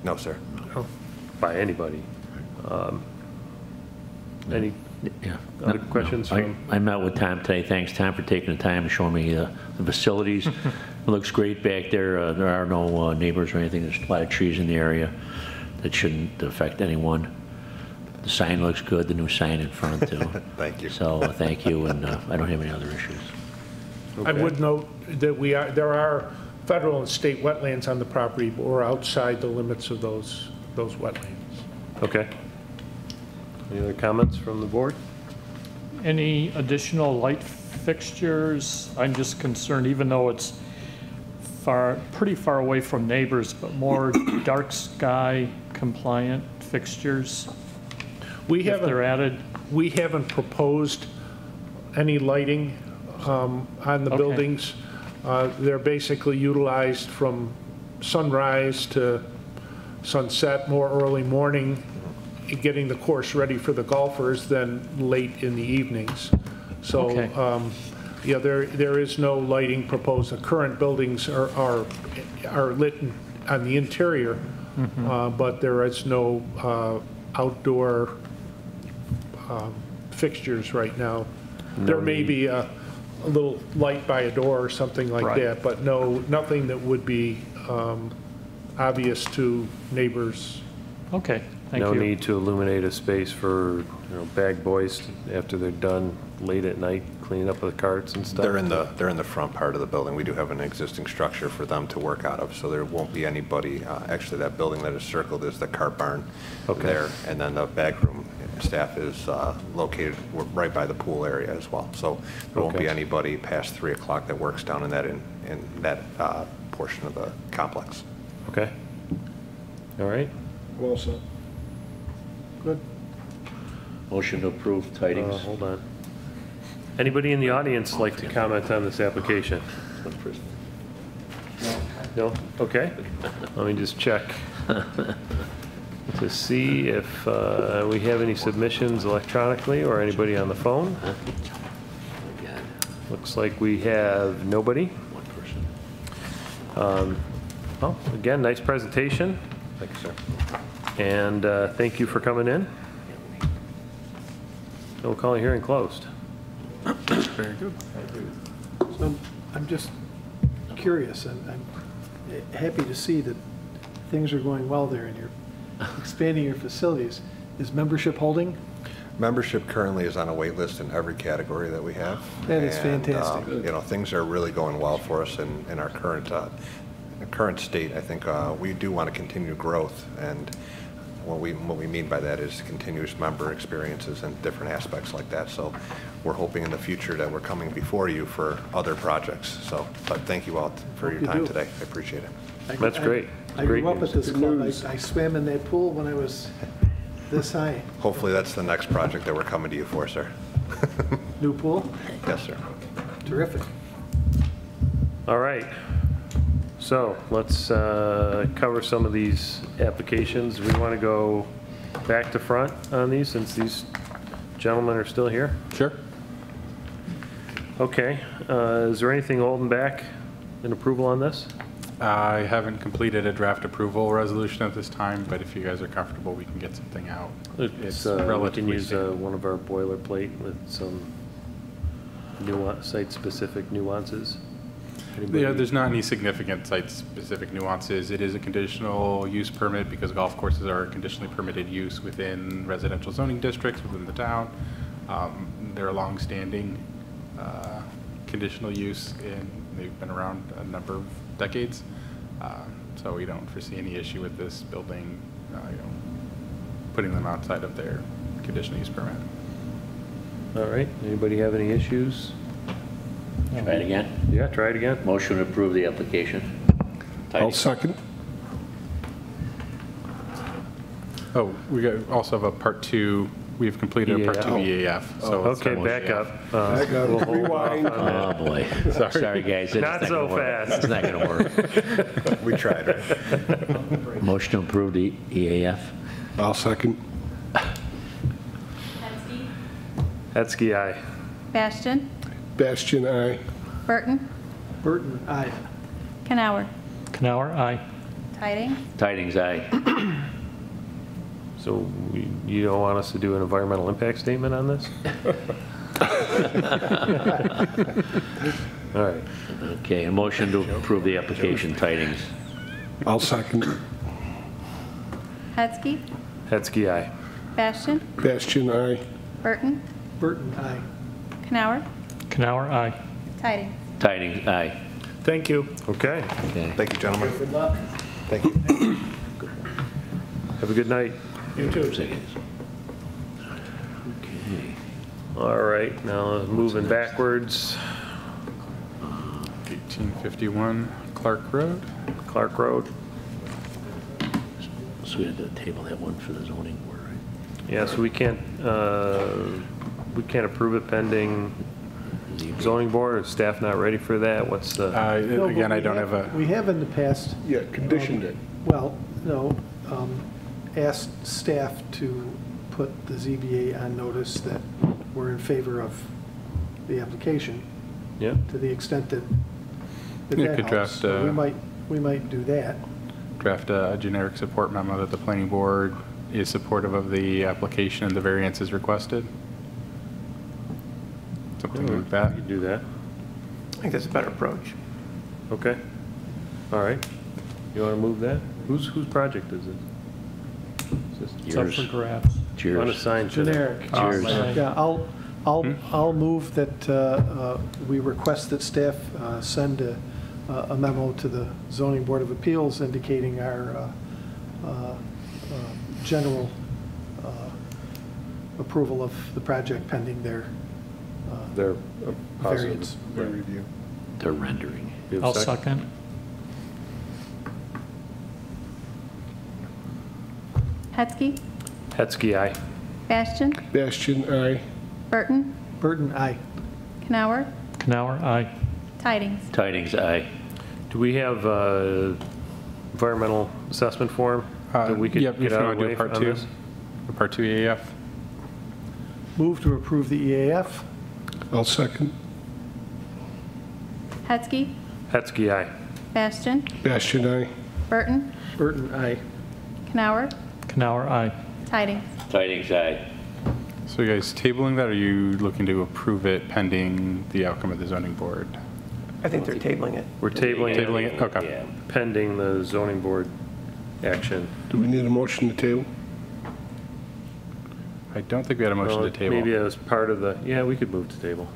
No, sir. by anybody. Um, Any Yeah. other No, no. questions I- from? I met with Tom today. Thanks, Tom, for taking the time and showing me uh, the facilities. It looks great back there. Uh, There are no uh, neighbors or anything. There's a lot of trees in the area that shouldn't affect anyone. The sign looks good, the new sign in front, too. Thank you. So, uh, thank you, and uh, I don't have any other issues. I Okay. would note that we are, there are federal and state wetlands on the property, but we're outside the limits of those, those wetlands. Okay. Any other comments from the board? Any additional light fixtures? I'm just concerned, even though it's far, pretty far away from neighbors, but more dark sky compliant fixtures, We if haven't. they're added? We haven't proposed any lighting um, on the Okay. buildings. Uh, They're basically utilized from sunrise to sunset, more early morning, getting the course ready for the golfers than late in the evenings. So, Okay. um, yeah, there, there is no lighting proposed. The current buildings are, are, are lit on the interior, uh, but there is no uh, outdoor um, fixtures right now. There may be a, a little light by a door or something like Right. that, but no, nothing that would be um, obvious to neighbors. Okay, thank No you. need to illuminate a space for, you know, bag boys after they're done late at night cleaning up the carts and stuff? They're in the, they're in the front part of the building. We do have an existing structure for them to work out of, so there won't be anybody. uh, Actually, that building that is circled is the cart barn Okay. there. And then the back room staff is uh, located right by the pool area as well. So there won't be anybody past 3 o'clock that works down in that, in in that uh, portion of the complex. Okay. All right. Well said. Good. Motion to approve Uh, tidings. Hold on. Anybody in the audience like to comment on this application? No? Okay. Let me just check to see if uh, we have any submissions electronically or anybody on the phone. Looks like we have nobody. One person. Um, Well, again, nice presentation, Thank you, sir. and uh, thank you for coming in. So We'll call the hearing closed. Very good. So I'm just curious, and I'm happy to see that things are going well there and you're expanding your facilities. Is membership holding? Membership currently is on a wait list in every category that we have. That is And, fantastic. um, You know, things are really going well for us in, in our current, uh, current state. I think uh, we do want to continue growth, and what we, what we mean by that is continuous member experiences and different aspects like that. So we're hoping in the future that we're coming before you for other projects. So, but thank you all for Hope your you time do. today. I appreciate it. I- That's I- great. I Great grew up news. at this club. I I swam in that pool when I was this high. Hopefully, that's the next project that we're coming to you for, sir. New pool? Yes, sir. Terrific. All right. So let's uh, cover some of these applications. We want to go back to front on these since these gentlemen are still here. Sure. Okay. uh, Is there anything holding back an approval on this? I haven't completed a draft approval resolution at this time, but if you guys are comfortable, we can get something out. It's, uh, we can relatively use uh, standard. one of our boilerplate with some nuance, site-specific nuances? Anybody? Yeah, there's not any significant site-specific nuances. It is a conditional use permit because golf courses are a conditionally permitted use within residential zoning districts within the town. Um, They're a longstanding uh, conditional use, and they've been around a number of decades. Uh, So we don't foresee any issue with this building, uh, you know, putting them outside of their conditional use permit. All right, anybody have any issues? Try it again. Yeah, try it again. Motion to approve the application. I'll second. Oh, we got- also have a part two, we've completed a part two EAF. EAF. so it's Okay, a- back up. Uh, Back up, we'll hold rewind. off on that. Oh, boy. Sorry, guys. it's Not so gonna work. fast. It's not going to work. We tried, right? Motion to approve the EAF. I'll second. Hetzke, aye. Bastian, Bastian, aye. Burton, Burton, aye. Knauer, Knauer, aye. Tidings, Tidings, aye. So we- you don't want us to do an environmental impact statement on this? All right, Okay, a motion to approve the application, Tidings. I'll second. Hetzke, Hetzke, aye. Bastian, Bastian, aye. Burton, Burton, aye. Knauer, Knauer, aye. Tidings. Tidings, aye. Thank you. Okay, Okay. Thank you, gentlemen. Good luck. Thank you. have a good night. You too. Seconds. Okay. All right, now moving backwards, 1851 Clark Road. Clark Road. So we had to table that one for the zoning board, right? Yeah, so we can't, uh, we can't approve it pending zoning board, or staff not ready for that? What's the, Uh, No, but Again, I we don't have a, We have in the past, Yeah, conditioned it. well, no, um, asked staff to put the ZBA on notice that we're in favor of the application yeah? to the extent that that You that could helps. draft, So We uh, might, we might do that. draft a generic support memo that the planning board is supportive of the application and the variance is requested. Something like that. You can do that. I think that's a better approach. Okay. All right. You want to move that? Whose, whose project is it? Is this- It's up Yours. for grabs. You Want to Cheers. sign to that? Generic. Cheers. Yeah, I'll, I'll, Hmm? I'll move that uh, uh, we request that staff uh, send a a memo to the zoning board of appeals indicating our uh, uh, uh, general uh, approval of the project pending their uh, Their uh, positive. variance. Their review. They're rendering. You have a I'll second. Hetzke, Hetzke, aye. Bastian, Bastian, aye. Burton, Burton, aye. Knauer, Knauer, aye. Tidings. Tidings, aye. Do we have uh, environmental assessment form Uh, that we could yep, get you out of do the way part on two. this? Part 2 EAF. Move to approve the EAF. I'll second. Hetzke, Hetzke, aye. Bastian, Bastian, aye. Burton, Burton, aye. Knauer, Knauer, aye. Tidings. Tidings, aye. So you guys tabling that, or are you looking to approve it pending the outcome of the zoning board? I think they're tabling it. We're tabling Tabling it it, okay. Yeah. pending the zoning board action. Do we need a motion to table? I don't think we had a motion Well, to table. Maybe as part of the, yeah, we could move to table.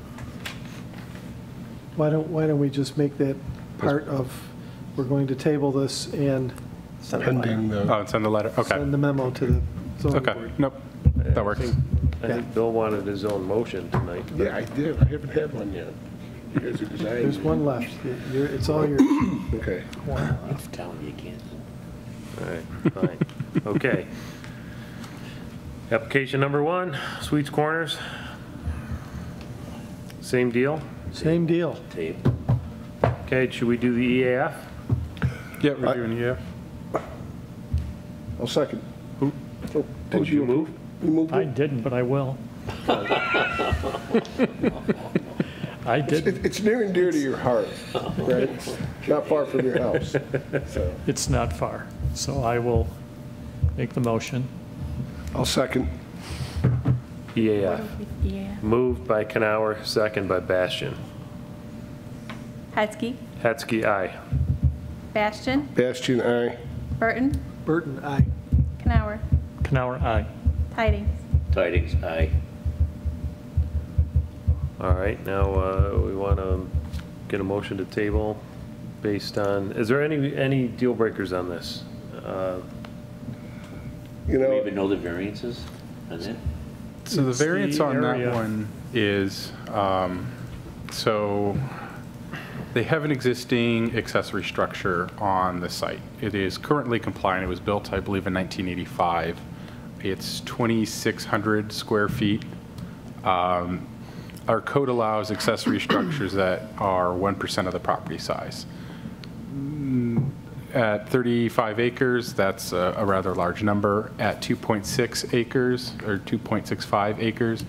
Why don't, why don't we just make that part of, we're going to table this and Send it later. Pending the, Oh, send the letter, okay. send the memo to the zoning Okay, board. nope, that works. I think- I think Bill wanted his own motion tonight. but- yeah, I did. I haven't had one yet. You guys are designing. There's one left. You're- It's all yours. Okay. I'm telling you, you can't. All right, fine. Okay. Application number one, Sweets Corners. Same deal? Same deal. Tape. Okay, should we do the EAF? Yeah, we're doing EAF. I'll second. Who? Oh, Did you move? You moved I it? didn't, but I will. I It's- didn't. It's near and dear to your heart, right? Not far from your house. So, It's not far. So I will make the motion. I'll second. EAF. Yeah. Moved by Knauer, second by Bastian. Hetzke. Hetzke, aye. Bastian. Bastian, aye. Burton. Burton, aye. Knauer. Knauer, aye. Tidings. Tidings, aye. All right, now uh, we want to get a motion to table based on, is there any, any deal breakers on this? Uh, You Do we know, even know the variances on that? So the It's the variance on that area. one is, um, so they have an existing accessory structure on the site. It is currently compliant. It was built, I believe, in 1985. It's 2,600 square feet. Um, Our code allows accessory structures that are 1% of the property size. At 35 acres, that's a a rather large number. At 2.6 acres, or 2.65 acres,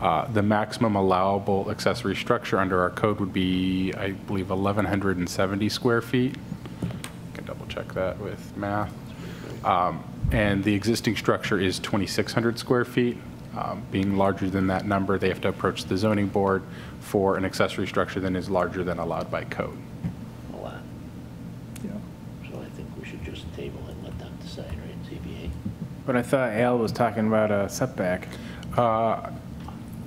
uh, the maximum allowable accessory structure under our code would be, I believe, 1,170 square feet. Can double check that with math. Um, And the existing structure is 2,600 square feet. Um, Being larger than that number, they have to approach the zoning board for an accessory structure that is larger than allowed by code. A lot. Yeah. So I think we should just table it and let them decide, right, ZBA? But I thought Al was talking about a setback. Uh,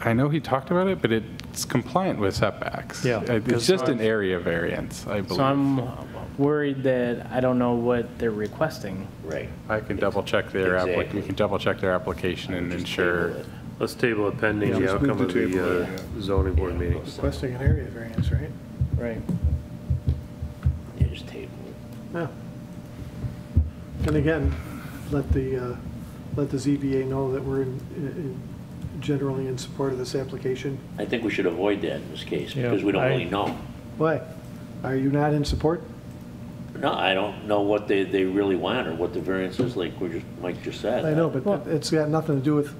I know he talked about it, but it's compliant with setbacks. Yeah, It's just I- an area variance, I believe. So I'm worried that I don't know what they're requesting. Right. I can double check their, applic- we can double check their application and ensure. Let's table it pending the Yeah, just move outcome of to the table, uh, zoning board meeting. Requesting an area variance, right? Right. Yeah, just table it. Yeah. And again, let the, uh, let the ZBA know that we're in- in- generally in support of this application. I think we should avoid that in this case, Yeah, because we don't I- really know. Why? Are you not in support? No, I don't know what they, they really want or what the variance is, like we just, Mike just said. I know, but it's got nothing to do with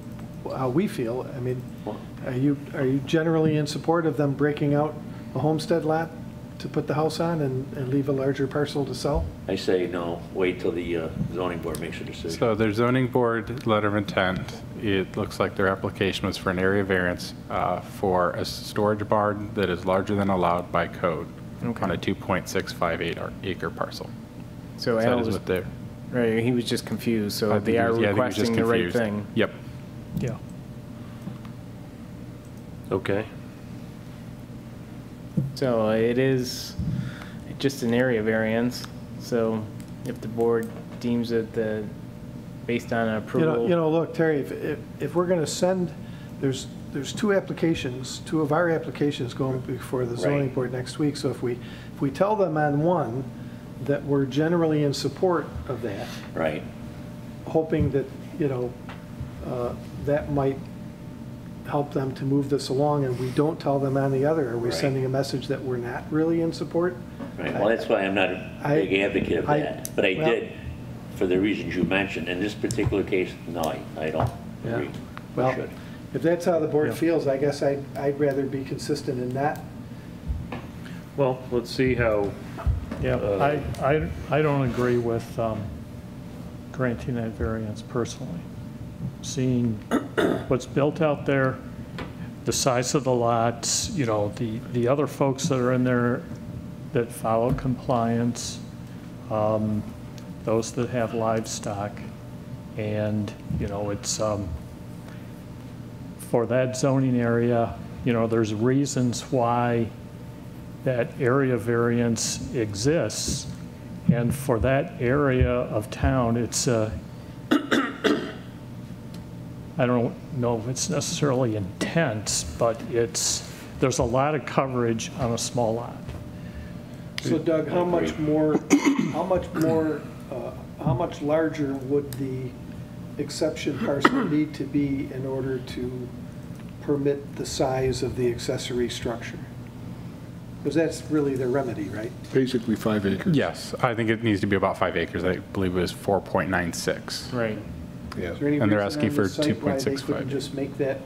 how we feel. I mean, Well- are you, are you generally in support of them breaking out a homestead lot to put the house on and, and leave a larger parcel to sell? I say no, wait till the uh, zoning board makes a decision. So their zoning board letter of intent, it looks like their application was for an area variance uh, for a storage barn that is larger than allowed by code on a 2.658 acre parcel. So So Al That is was, what they're. right, he was just confused, so think they are was- yeah, I think he was just requesting the right thing. Yep. Yeah. Okay. So it is just an area variance, so if the board deems it the, based on approval. You know, you know, look, Terry, if, if, if we're gonna send, there's, there's two applications, two of our applications going before the zoning Right. board next week. So if we, if we tell them on one that we're generally in support of that, Right. hoping that, you know, uh, that might help them to move this along, and we don't tell them on the other, are we Right. sending a message that we're not really in support? Right, well, that's why I'm not a I- big advocate of I- that, but I well- did, for the reasons you mentioned. In this particular case, no, I, I don't Yeah. agree. We Well, should. if that's how the board Yeah. feels, I guess I'd, I'd rather be consistent in that. Well, let's see how, Yeah, Uh, I, I, I don't agree with um, granting that variance personally. Seeing what's built out there, the size of the lots, you know, the, the other folks that are in there that follow compliance, um, those that have livestock, and, you know, it's, um, for that zoning area, you know, there's reasons why that area variance exists. And for that area of town, it's a, I don't know if it's necessarily intense, but it's, there's a lot of coverage on a small lot. So Doug, how much more, how much more, uh, how much larger would the exception parcel need to be in order to permit the size of the accessory structure? Because that's really the remedy, right? basically five acres. Yes, I think it needs to be about five acres. I believe it was 4.96. Right. Yeah. Is there any And they're reason asking on the for site why they 2.65. couldn't just make that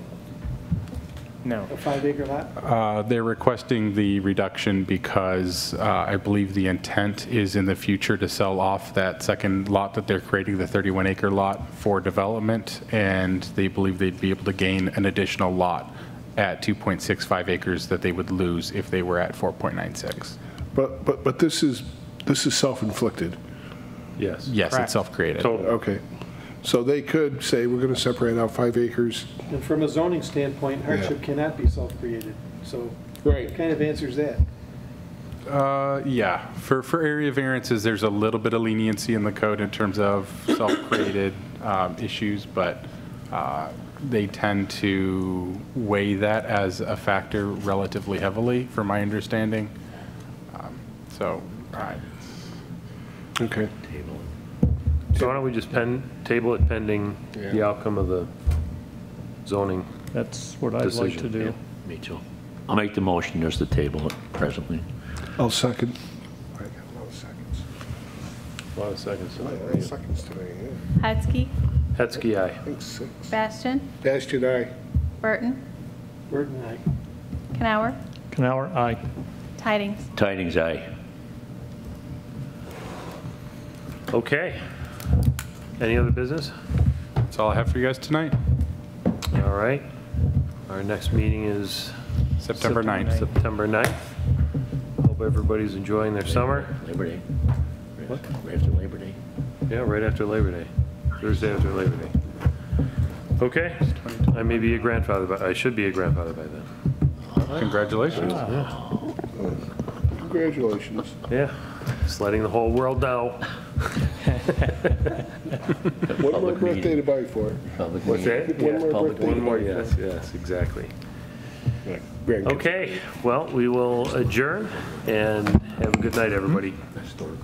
No. A five acre lot? Uh, They're requesting the reduction because uh, I believe the intent is in the future to sell off that second lot that they're creating, the 31 acre lot for development, and they believe they'd be able to gain an additional lot at 2.65 acres that they would lose if they were at 4.96. But, but, but this is, this is self-inflicted. Yes. Yes, Correct. it's self-created. Totally. Okay. So they could say, we're going to separate out five acres. And from a zoning standpoint, hardship cannot be self-created. So Right. it kind of answers that. Uh, yeah, for, for area variances, there's a little bit of leniency in the code in terms of self-created um, issues, but uh, they tend to weigh that as a factor relatively heavily, from my understanding. Um, So, I- Okay. So why don't we just pen, table it pending the outcome of the zoning? That's what I'd like to Decision, do. Me too. I'll make the motion just to table it presently. I'll second. I got a lot of seconds. A lot of seconds. A lot of seconds today, yeah. Hetzke, Hetzke, aye. I think six. Bastian, Bastian, aye. Burton, Burton, aye. Knauer, Knauer, aye. Tidings. Tidings, aye. Okay. Any other business? that's all I have for you guys tonight, All right. Our next meeting is September 9th. September 9th. Hope everybody's enjoying their summer. Labor Day. What? Right after Labor Day. Yeah, right after Labor Day, Thursday after Labor Day. Okay, I may be a grandfather, but I should be a grandfather by then. Congratulations. Yeah. Congratulations. Yeah, just letting the whole world know. One more Public meeting. birthday to buy for. Public What's meeting. that? One more public birthday. One more, yes, yes, exactly. Grandkids. Okay, well, we will adjourn and have a good night, everybody. Historical